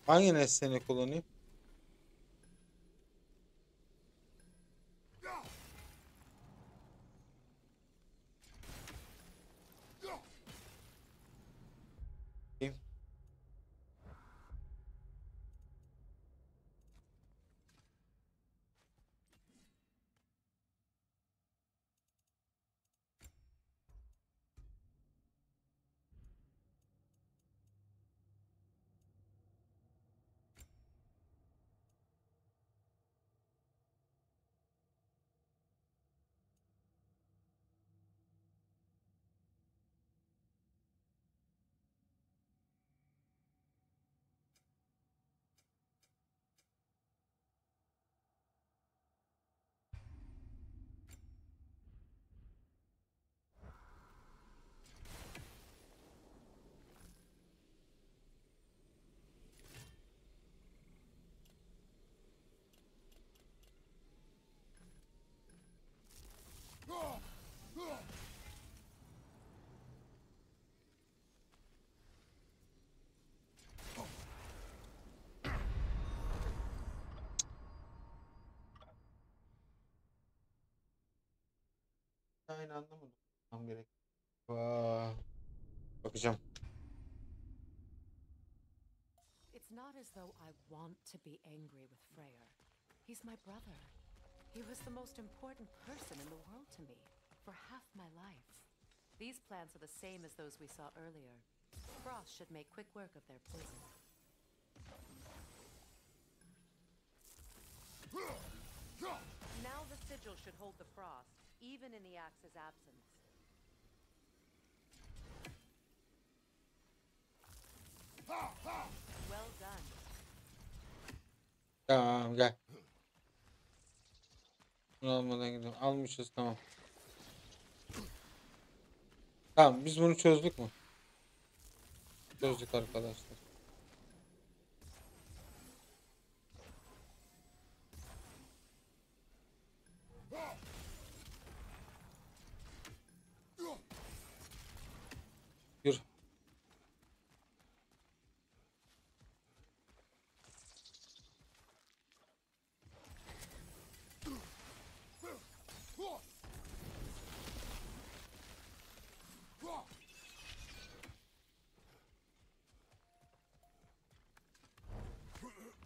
Hangi nesneyi kullanayım? aynı anda mı gerek? Aa, bakacağım. It's not as though I want to be angry with Freyr. He's my brother. He was the most important person in the world to me for half my life. These plants are the same as those we saw earlier. Frost should make quick work of their poison. Now the sigil should hold the frost. even in the Axe's absence. Well done. Tamam gel. Bunu almadan gidelim. Almışız tamam. Tamam biz bunu çözdük mü? Çözdük arkadaşlar.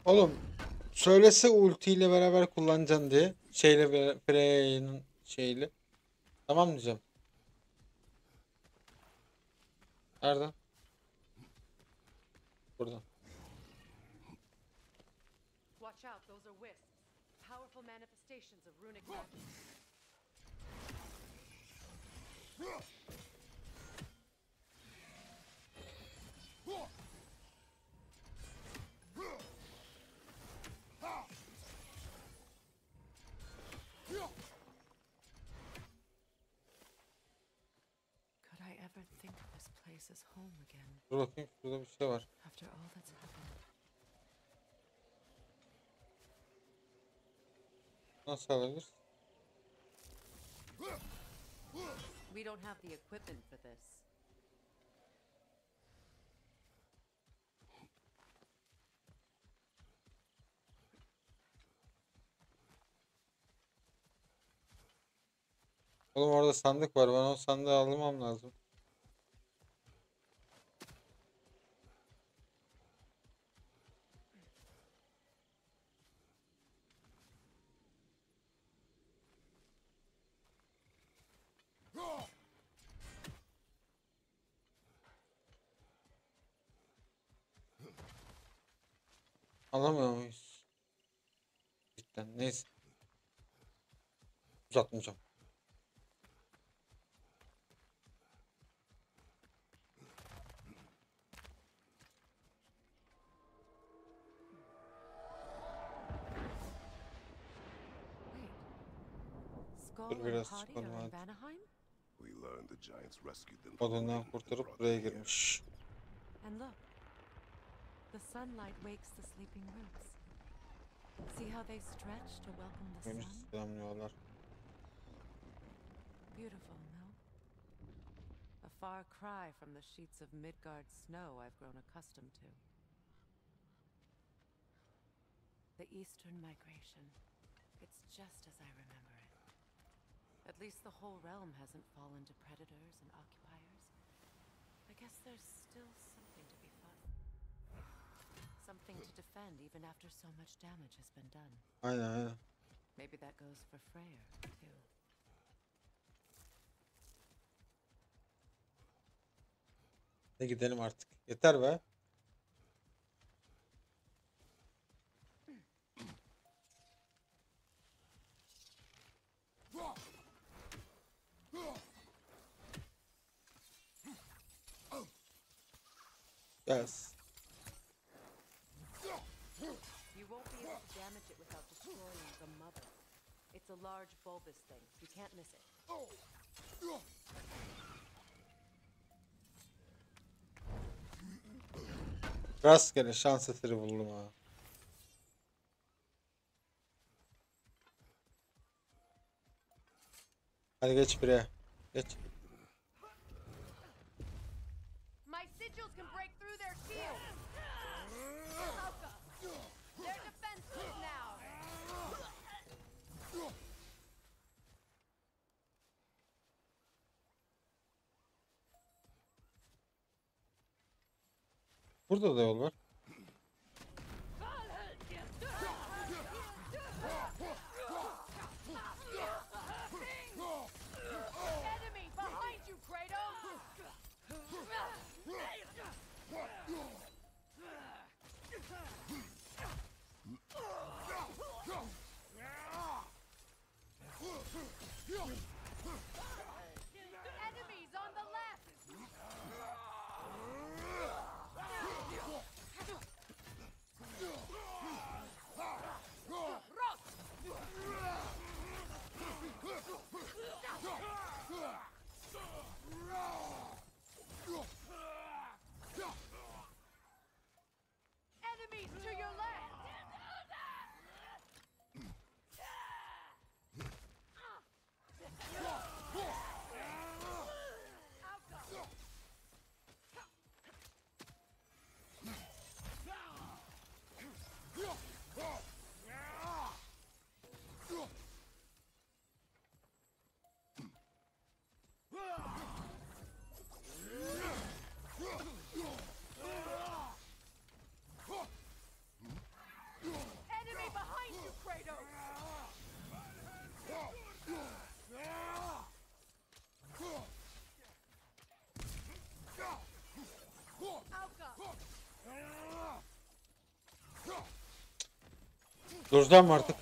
Oğlum söylese ultiyle beraber kullanacaksın diye. Şeyle Freya'nın şeyle. Tamam diyeceğim. Nereden? Buradan. Watch out, those are wisps. Powerful manifestations of runic magic. place Dur bakayım şurada bir şey var. Nasıl alabiliriz? We don't have the equipment for this. Oğlum orada sandık var. Ben o sandığı almam lazım. Alamıyor muyuz? Cidden neyse. Uzatmayacağım. Dur biraz çıkalım hadi. Odandan kurtarıp buraya girmiş. The sunlight wakes the sleeping roots. See how they stretch to welcome the sun? Beautiful, no? A far cry from the sheets of Midgard snow I've grown accustomed to. The Eastern Migration. It's just as I remember it. At least the whole realm hasn't fallen to predators and occupiers. I guess there's still something to defend even after so much damage has been done. Oh, aynen aynen. Maybe that goes for Freyr too. Ne gidelim artık. Yeter be. Yes. It's a large bulbous thing. You can't miss it. Oh! Rastgele şans eseri buldum ha. Hadi geç buraya. Geç. Burada da yol var. enemies to your left! Gözden artık.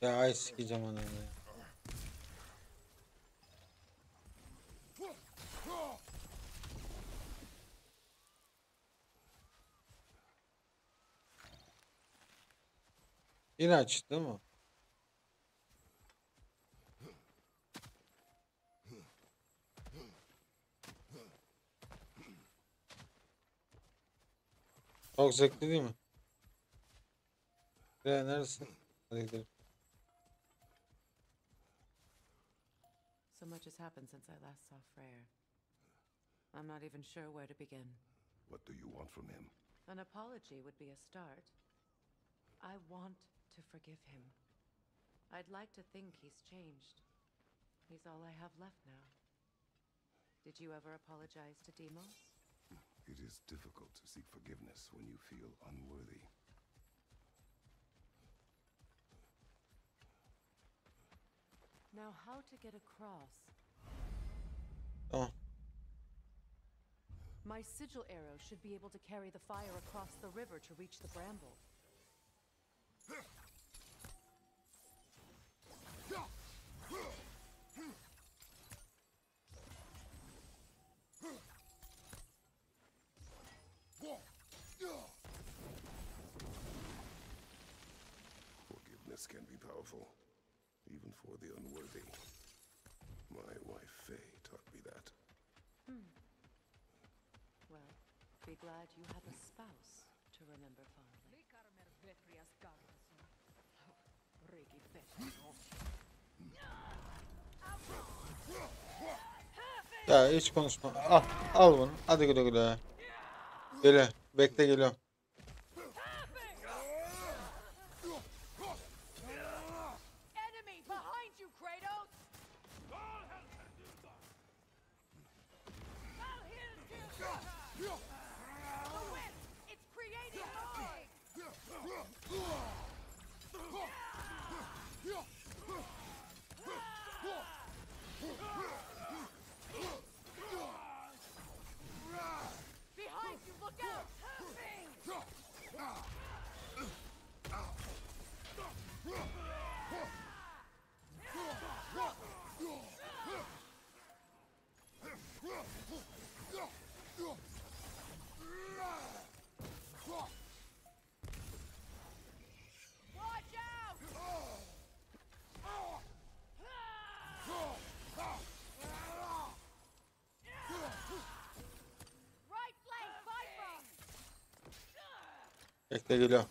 Ya ay sikeceğim ananı ya. İlaç değil mi? Çok zevkli değil mi? Ya neresin? Hadi gidelim. So much has happened since I last saw Freyr. I'm not even sure where to begin. What do you want from him? An apology would be a start. I want to forgive him. I'd like to think he's changed. He's all I have left now. Did you ever apologize to Deimos? It is difficult to seek forgiveness when you feel unworthy. Now how to get across? Oh. My sigil arrow should be able to carry the fire across the river to reach the bramble. powerful, even for the unworthy. My wife Faye taught me that. Hmm. Well, be glad you have a spouse to remember fondly. Oh, ya hiç konuşma. Al, al bunu. Hadi güle güle. Gele, bekle geliyorum. Bekle geliyorum.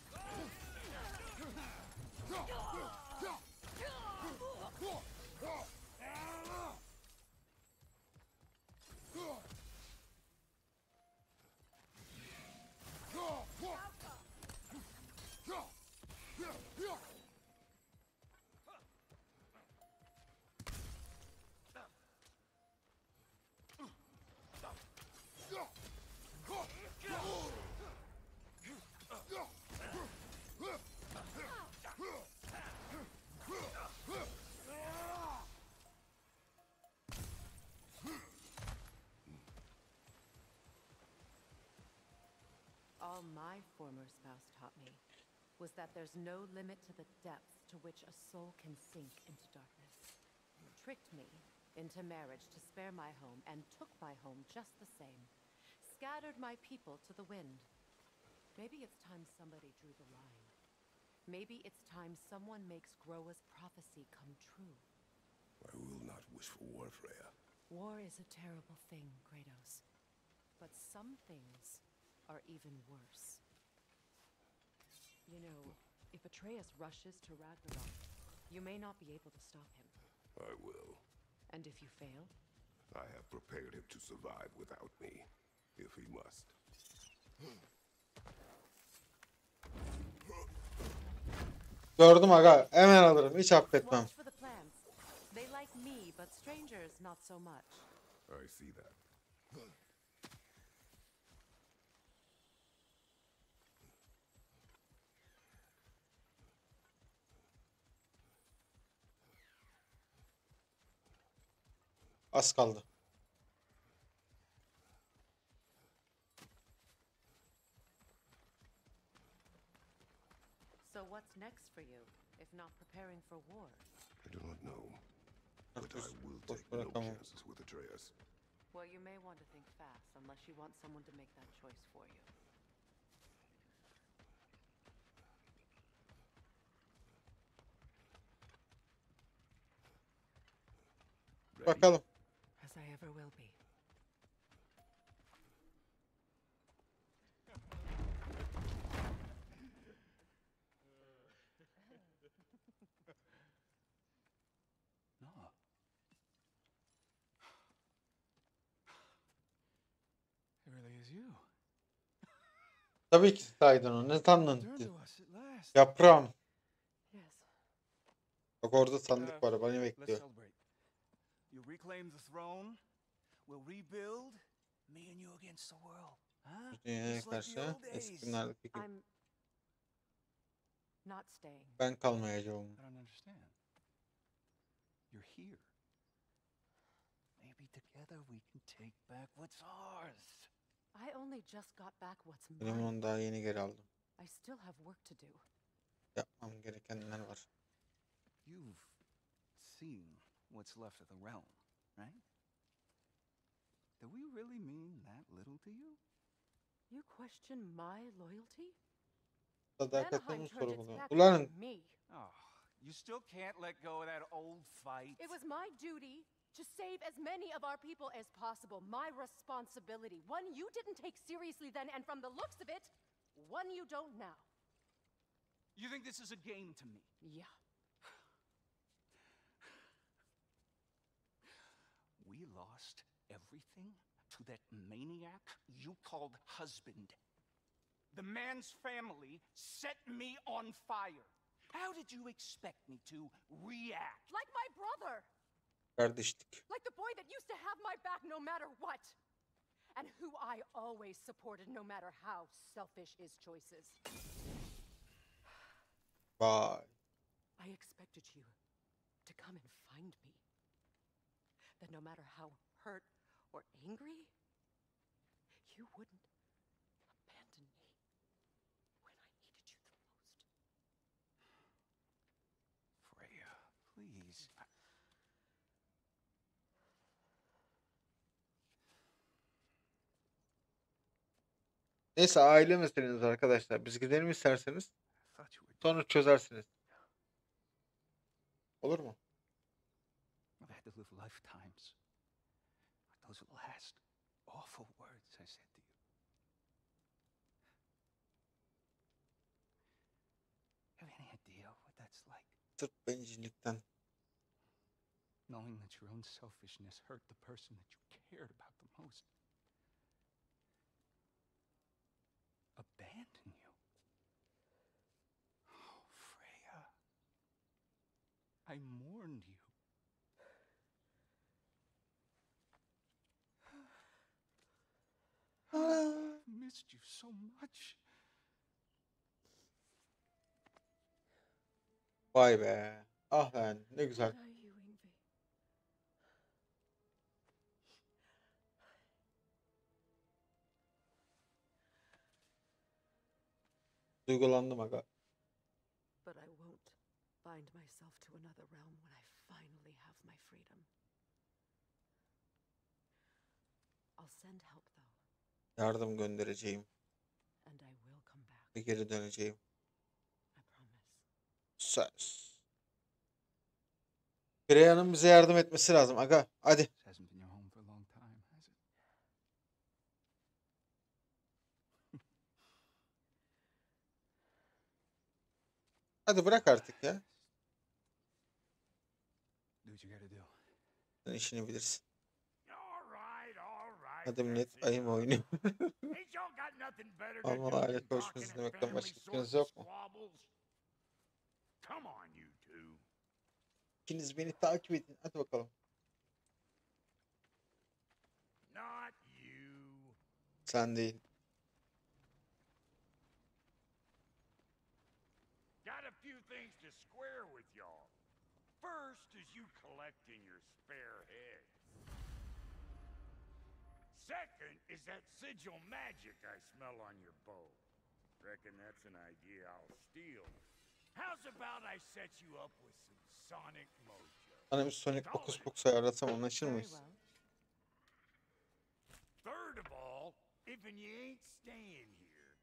all my former spouse taught me was that there's no limit to the depths to which a soul can sink into darkness. Tricked me into marriage to spare my home and took my home just the same. Scattered my people to the wind. Maybe it's time somebody drew the line. Maybe it's time someone makes Groa's prophecy come true. I will not wish for war, Freya. War is a terrible thing, Kratos. But some things are even worse. You know, if Atreus rushes to Ragnarok, you may not be able to stop him. I will. And if you fail? I have prepared him to survive without me, if he must. Gördüm aga, hemen alırım, hiç affetmem. They like me, but strangers not so much. I see that. Az kaldı. So what's next for you, if not preparing for war? I do not know, but I will take no chances with Atreus. Well, you may want to think fast, unless you want someone to make that choice for you. Bakalım. Tabii ki saydın onu. Ne sandın? Yaprağım. Bak orada uh, sandık var. Beni bekliyor. You Dünyaya karşı eski günlerdeki gibi. Ben kalmayacağım. You're here. Maybe together we can take back what's ours. I only just got back what's mine. I still have work to do. Yapmam gerekenler var. You've seen what's left of the realm, right? Do we really mean that little to you? You question my loyalty? Sadakatimi sorguluyor. Ulan! Oh, you still can't let go of that old fight. It was my duty to save as many of our people as possible. My responsibility. One you didn't take seriously then, and from the looks of it, one you don't now. You think this is a game to me? Yeah. we lost everything to that maniac you called husband. The man's family set me on fire. How did you expect me to react? Like my brother! Kardeşlik. Like the boy that used to have my back no matter what. And who I always supported no matter how selfish his choices. Bye. I expected you to come and find me. That no matter how hurt or angry, you wouldn't Neyse aile meseleniz arkadaşlar. Biz gidelim isterseniz. Sonra çözersiniz. Olur mu? I've had to live lifetimes. Those last awful words I said to you. Have any idea what that's like? Sırf bencillikten. Knowing that your own selfishness hurt the person that you cared about the most. abandon you. Oh, Freya. I mourned you. i missed you so much. Vay be. Ah lan ne güzel. Duygulandım aga. But I won't bind myself to another realm when I finally have my freedom. I'll send help though. Yardım göndereceğim. And I will come back. Ve geri döneceğim. I promise. Söz. Greya'nın bize yardım etmesi lazım aga. Hadi. Hadi bırak artık ya. Sen işini bilirsin. Adım millet ayım oynuyor. Ama aile koşması demekten başka işiniz yok mu? İkiniz beni takip edin. Hadi bakalım. Sen değil. you collect your spare head. Second is that sigil magic I smell on your bow. Reckon that's an idea I'll steal. How's about I set you up with some sonic mojo? Hani bir sonic pokus pokus ayarlasam anlaşır mıyız? Third of all, if you ain't staying here,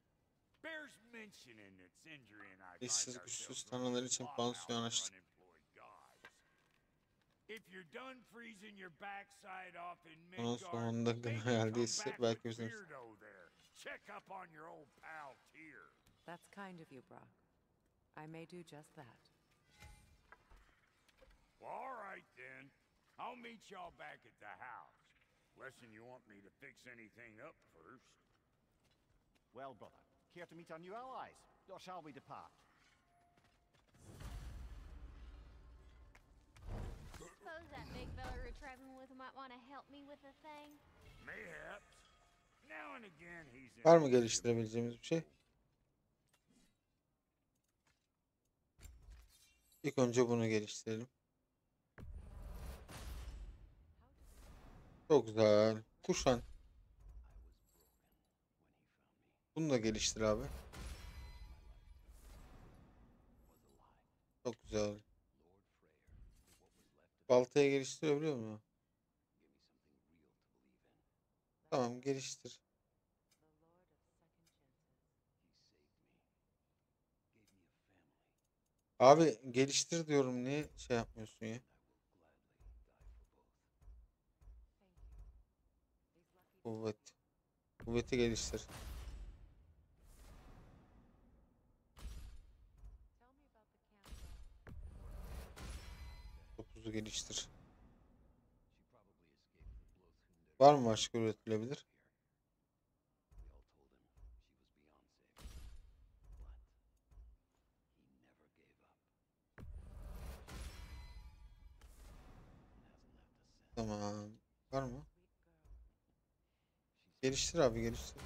bears mentioning its injury and I find ourselves için pansiyon açtık. If you're done freezing your backside off in Midgard, oh, sonunda geldi back using there. Check up on your old pal Tyr. That's kind of you, Brok. I may do just that. Well, all right then. I'll meet y'all back at the house. Lesson you want me to fix anything up first. Well, brother, care to meet our new allies, or shall we depart? fellow we're traveling with might want to help me with a thing? Mayhaps. Now and again he's Var mı geliştirebileceğimiz bir şey? İlk önce bunu geliştirelim. Çok güzel. Kuşan. Bunu da geliştir abi. Çok güzel. Baltaya geliştirebiliyor mu? Tamam geliştir. Abi geliştir diyorum niye şey yapmıyorsun ya? Kuvvet. Kuvveti geliştir. kodu geliştir. Var mı başka üretilebilir? Tamam. Var mı? Geliştir abi geliştir.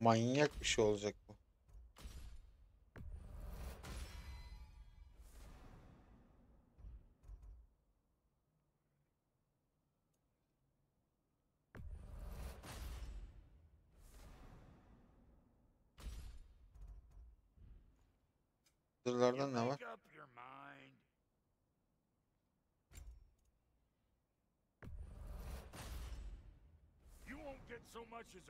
Manyak bir şey olacak bu. Sırlardan ne var? I'll keep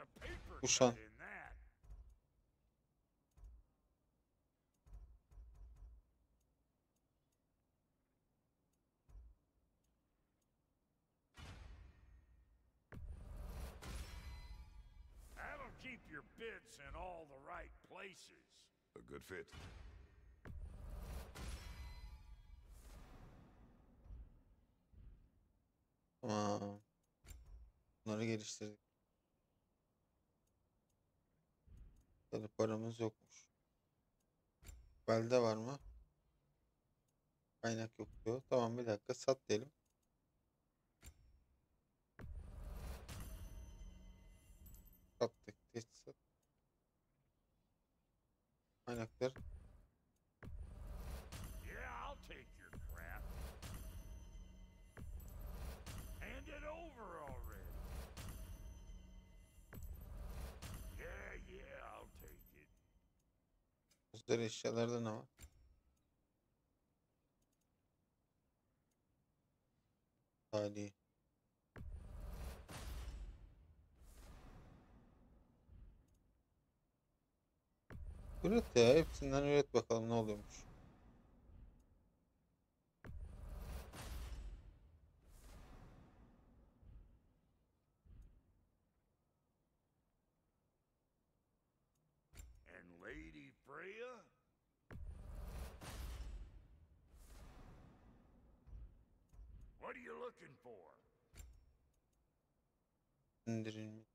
your bits in all the right places. A good fit. Tamam. Bunları geliştirdik. Tabii paramız yokmuş. Belde var mı? Kaynak yok diyor. Tamam bir dakika sat diyelim. Sattık. Geç sat. Kaynaklar Güzel eşyalarda ne var? Hadi. Üret ya hepsinden üret bakalım ne oluyormuş. indirilmiş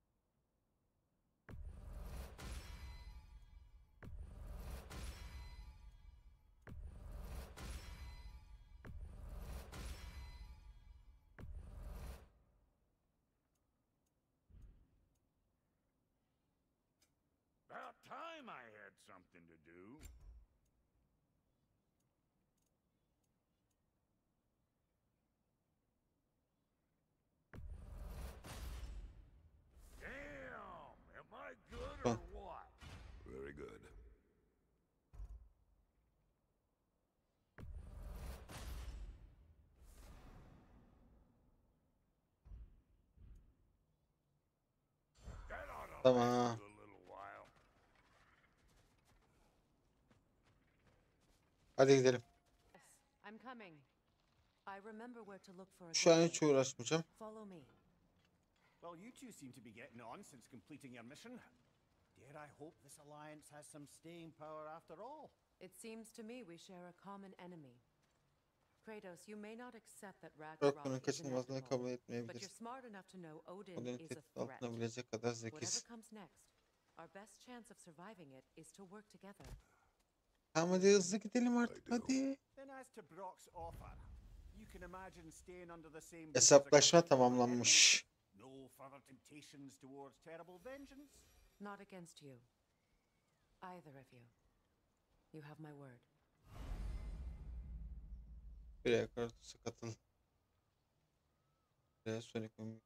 About time I had something to do. Come on. Hadi gidelim. Şu an hiç uğraşmayacağım. Well, you two seem to be getting on since completing your mission. Dare I hope this alliance has some staying power after all? It seems to me we share a common enemy, Kratos, you may not accept that Ragnarok is kaçınılmazlığını kabul inevitable, but you're etmeyebilirsin. smart enough to know Odin is a tehdit threat. kadar Whatever zekisin. comes next, our best chance of surviving it is to work together. artık hadi. Then as to Brock's offer, you can imagine staying under the same Hesaplaşma tamamlanmış. No further temptations towards terrible vengeance. Not against you. Either of you. You have my word. Bir kadar katıl. Buraya son ekonomik.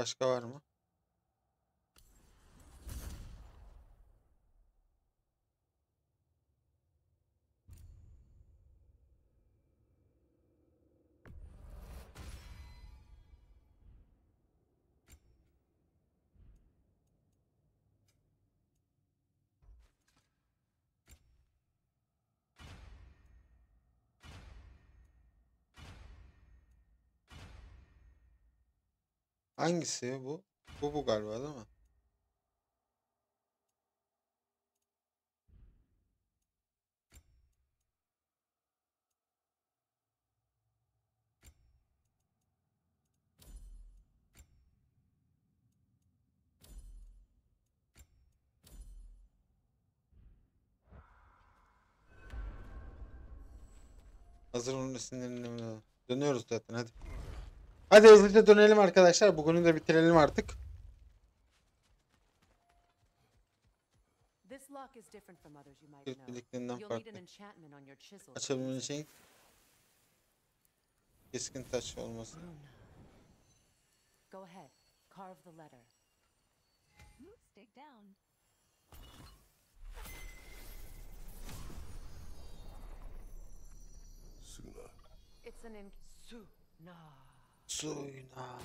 Başka var mı? Hangisi bu? Bu bu galiba değil mi? Hazır onun sinirlenmeden. Dönüyoruz zaten hadi. Hadi hızlıca dönelim arkadaşlar. Bugünü de bitirelim artık. Birlikliğinden farklı. Açabilmen için keskin taş olması. Oh, Go ahead. Carve the letter. Stick down. Suna. It's an in Suna. Sooner. Ah.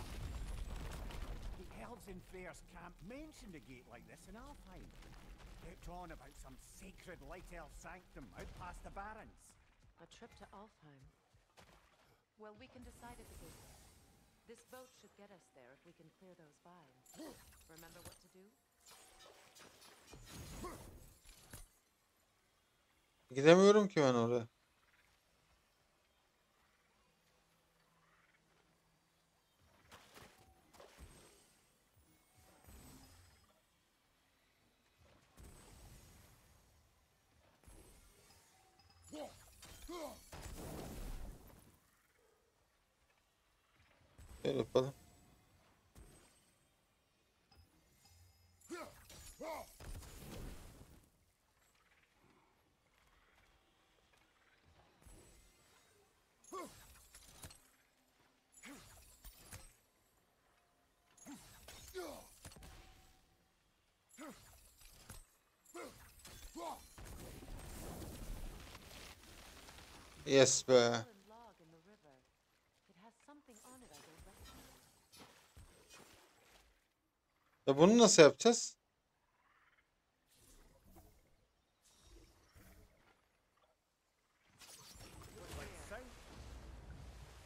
The elves in Freyr's camp mentioned a gate like this in Alfheim. Kept on about some sacred light elf sanctum out past the barrens. A trip to Alfheim. Well, we can decide at the gate. This boat should get us there if we can clear those vines. Remember what to do? Gidemiyorum ki ben oraya. la espada. Yes, but... Ya bunu nasıl yapacağız?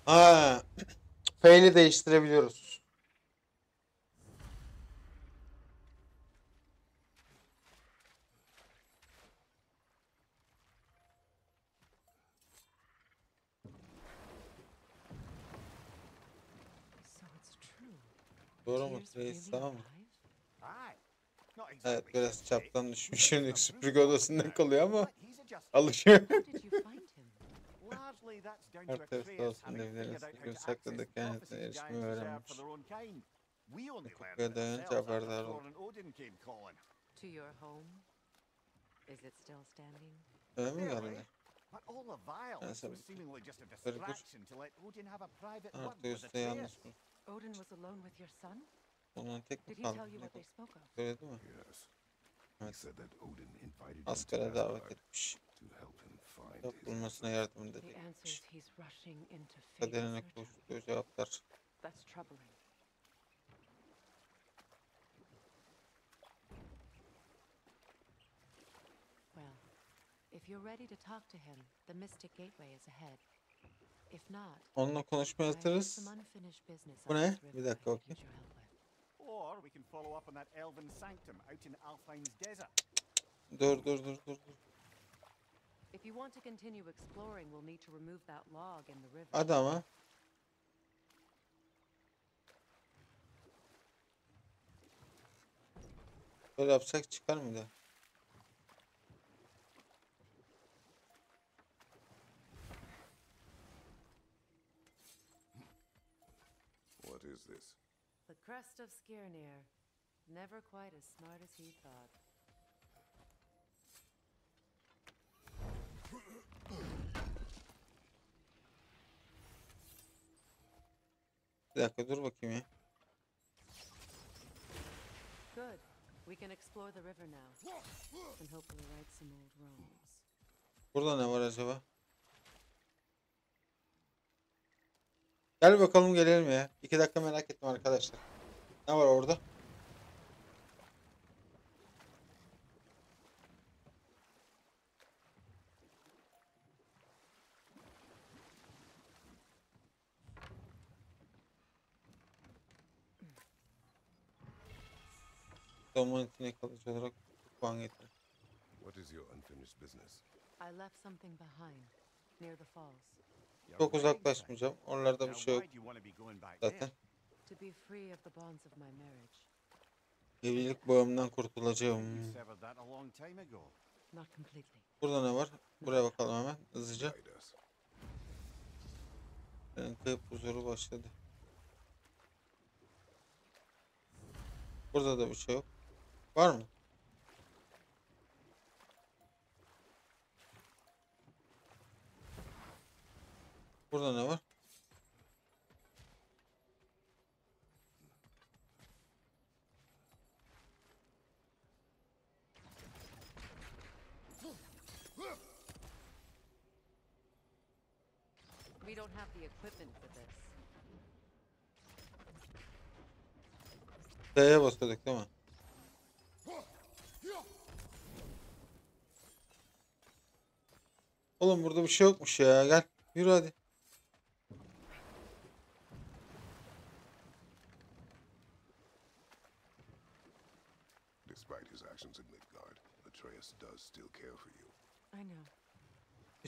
Ha. Fail'i değiştirebiliyoruz. Doğru mu? Reis sağ mı? Evet biraz çaptan düşmüş. Yani süpürge odasında kalıyor ama alışıyor. Her tarafta olsun devlerin süpürge sakladı kendisine erişimi öğrenmiş. Hukuka dayanınca haberdar oldu. Öyle mi galiba? But all the vials was seemingly just a distraction to let Odin have a private one with the Odin was alone with your son? Sonra tek mi kaldı? Söyledi mi? Evet. Asker'e davet etmiş. Yok bulmasına yardım da Kaderine kavuştuğu cevaplar. Well, if you're ready to talk to him, the Mystic Gateway is ahead. If not, Onunla konuşma yaratırız. Bu ne? Bir dakika bakayım. Or we can follow up on that elven sanctum out in Alfheim's desert. dur dur dur dur. If you want to continue exploring, we'll need to remove that log in the river. Adam ha? Böyle yapsak çıkar mıydı? What is this? The crest of Skirnir. Never quite as smart as he thought. Bir dakika dur bakayım ya. Good. We can explore the river now and hopefully right some old wrongs. Burada ne var acaba? Gel bakalım gelelim ya. İki dakika merak ettim arkadaşlar. Ne var orada? Dominantine kalıcı olarak puan getir. What is your unfinished business? I left something behind near the falls. Çok uzaklaşmayacağım. Onlarda bir şey yok. Zaten. Evlilik bağımdan kurtulacağım. Burada ne var? Buraya bakalım hemen hızlıca. Benim kayıp huzuru başladı. Burada da bir şey yok. Var mı? Burada ne var? We don't have the equipment for this. D'ye basıyorduk değil mi? Oğlum burada bir şey yokmuş ya. Gel yürü hadi.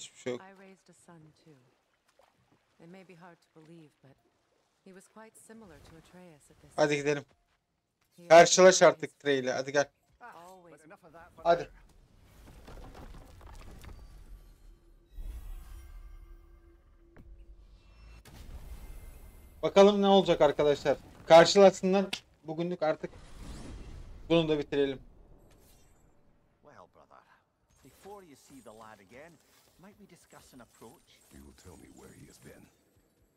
Hiçbir şey yok. I raised a son too. It may be hard to believe, but he was quite similar to Atreus at this. Hadi gidelim. Karşılaş artık Trey'le. Hadi gel. Ah, Hadi. Bakalım ne olacak arkadaşlar. Karşılasınlar. Bugünlük artık bunu da bitirelim. Well, brother, before you see the lad again, we discuss an approach? You will tell me where he has been.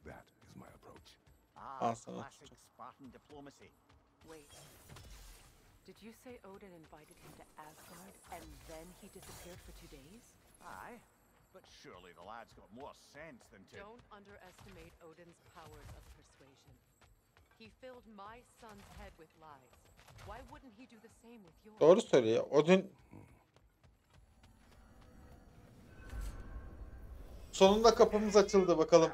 That is my approach. Ah, awesome. classic Spartan diplomacy. Wait. Did you say Odin invited him to Asgard, and then he disappeared for two days? Aye. But surely the lad's got more sense than to- Don't underestimate Odin's powers of persuasion. He filled my son's head with lies. Why wouldn't he do the same with yours? Doğru söylüyor. Odin hmm. Sonunda kapımız açıldı bakalım.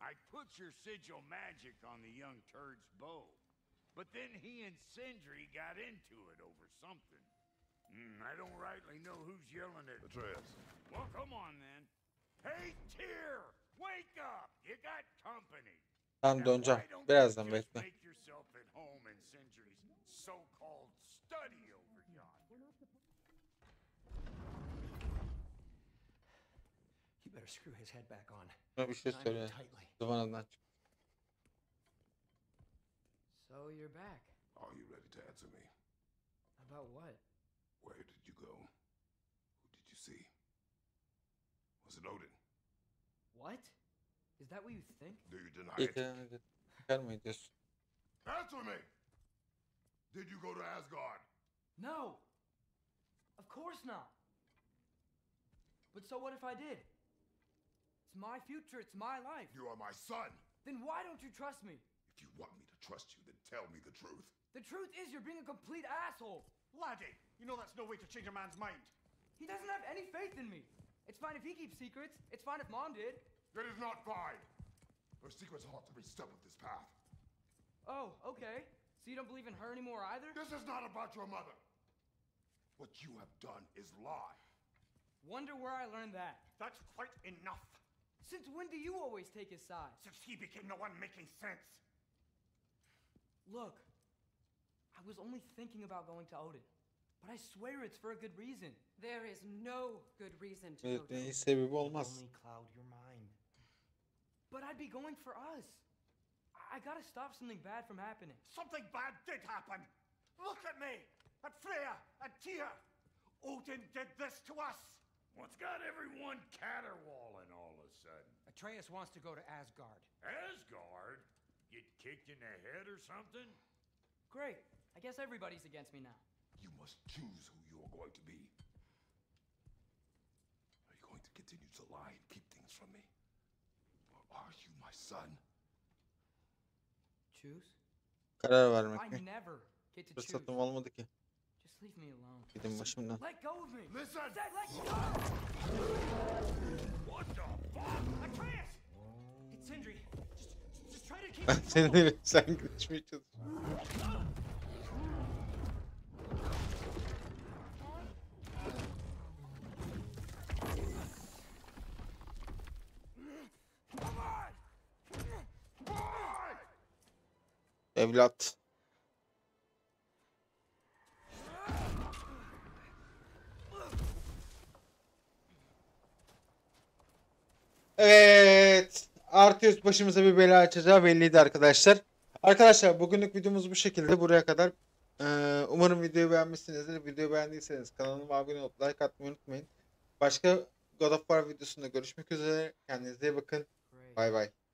I put your sigil magic on the young turd's bow, but then he and Sindri got into it over something. Mm, I don't rightly know who's yelling at Atreus. Well, come on then. Hey, Tyr! Wake up! You got company! Ben döneceğim. Birazdan bekle. Buna bir şey söyle. Dumanından So you're back. Are you ready to answer me? About what? Where did you go? Who did you see? Was it Odin? What? Is that what you think? Do you deny it? Tell me this. Answer me! Did you go to Asgard? No! Of course not! But so what if I did? It's my future, it's my life. You are my son! Then why don't you trust me? If you want me to trust you, then tell me the truth. The truth is you're being a complete asshole! Laddie, you know that's no way to change a man's mind. He doesn't have any faith in me. It's fine if he keeps secrets. It's fine if Mom did. That is not fine. Her secrets haunt every step of this path. Oh, okay. So you don't believe in her anymore either? This is not about your mother. What you have done is lie. Wonder where I learned that. That's quite enough. Since when do you always take his side? Since he became the one making sense. Look, I was only thinking about going to Odin. But I swear it's for a good reason. There is no good reason to go. Only cloud but I'd be going for us. I gotta stop something bad from happening. Something bad did happen. Look at me, at Freya, at Tyr. Odin did this to us. What's got everyone caterwauling all of a sudden? Atreus wants to go to Asgard. Asgard? Get kicked in the head or something? Great. I guess everybody's against me now. You must choose who you're going to be. Are you going to continue to lie and keep things from me? Are you my son? Choose? Karar vermek mi? never Fırsatım olmadı ki. Gidin başımdan. Let go of me. sen Evlat. Evet. Artıyoruz başımıza bir bela açacağı belliydi arkadaşlar. Arkadaşlar bugünlük videomuz bu şekilde. Buraya kadar ee, umarım videoyu beğenmişsinizdir. Videoyu beğendiyseniz kanalıma abone olup like atmayı unutmayın. Başka God of War videosunda görüşmek üzere. Kendinize iyi bakın. Bay bay.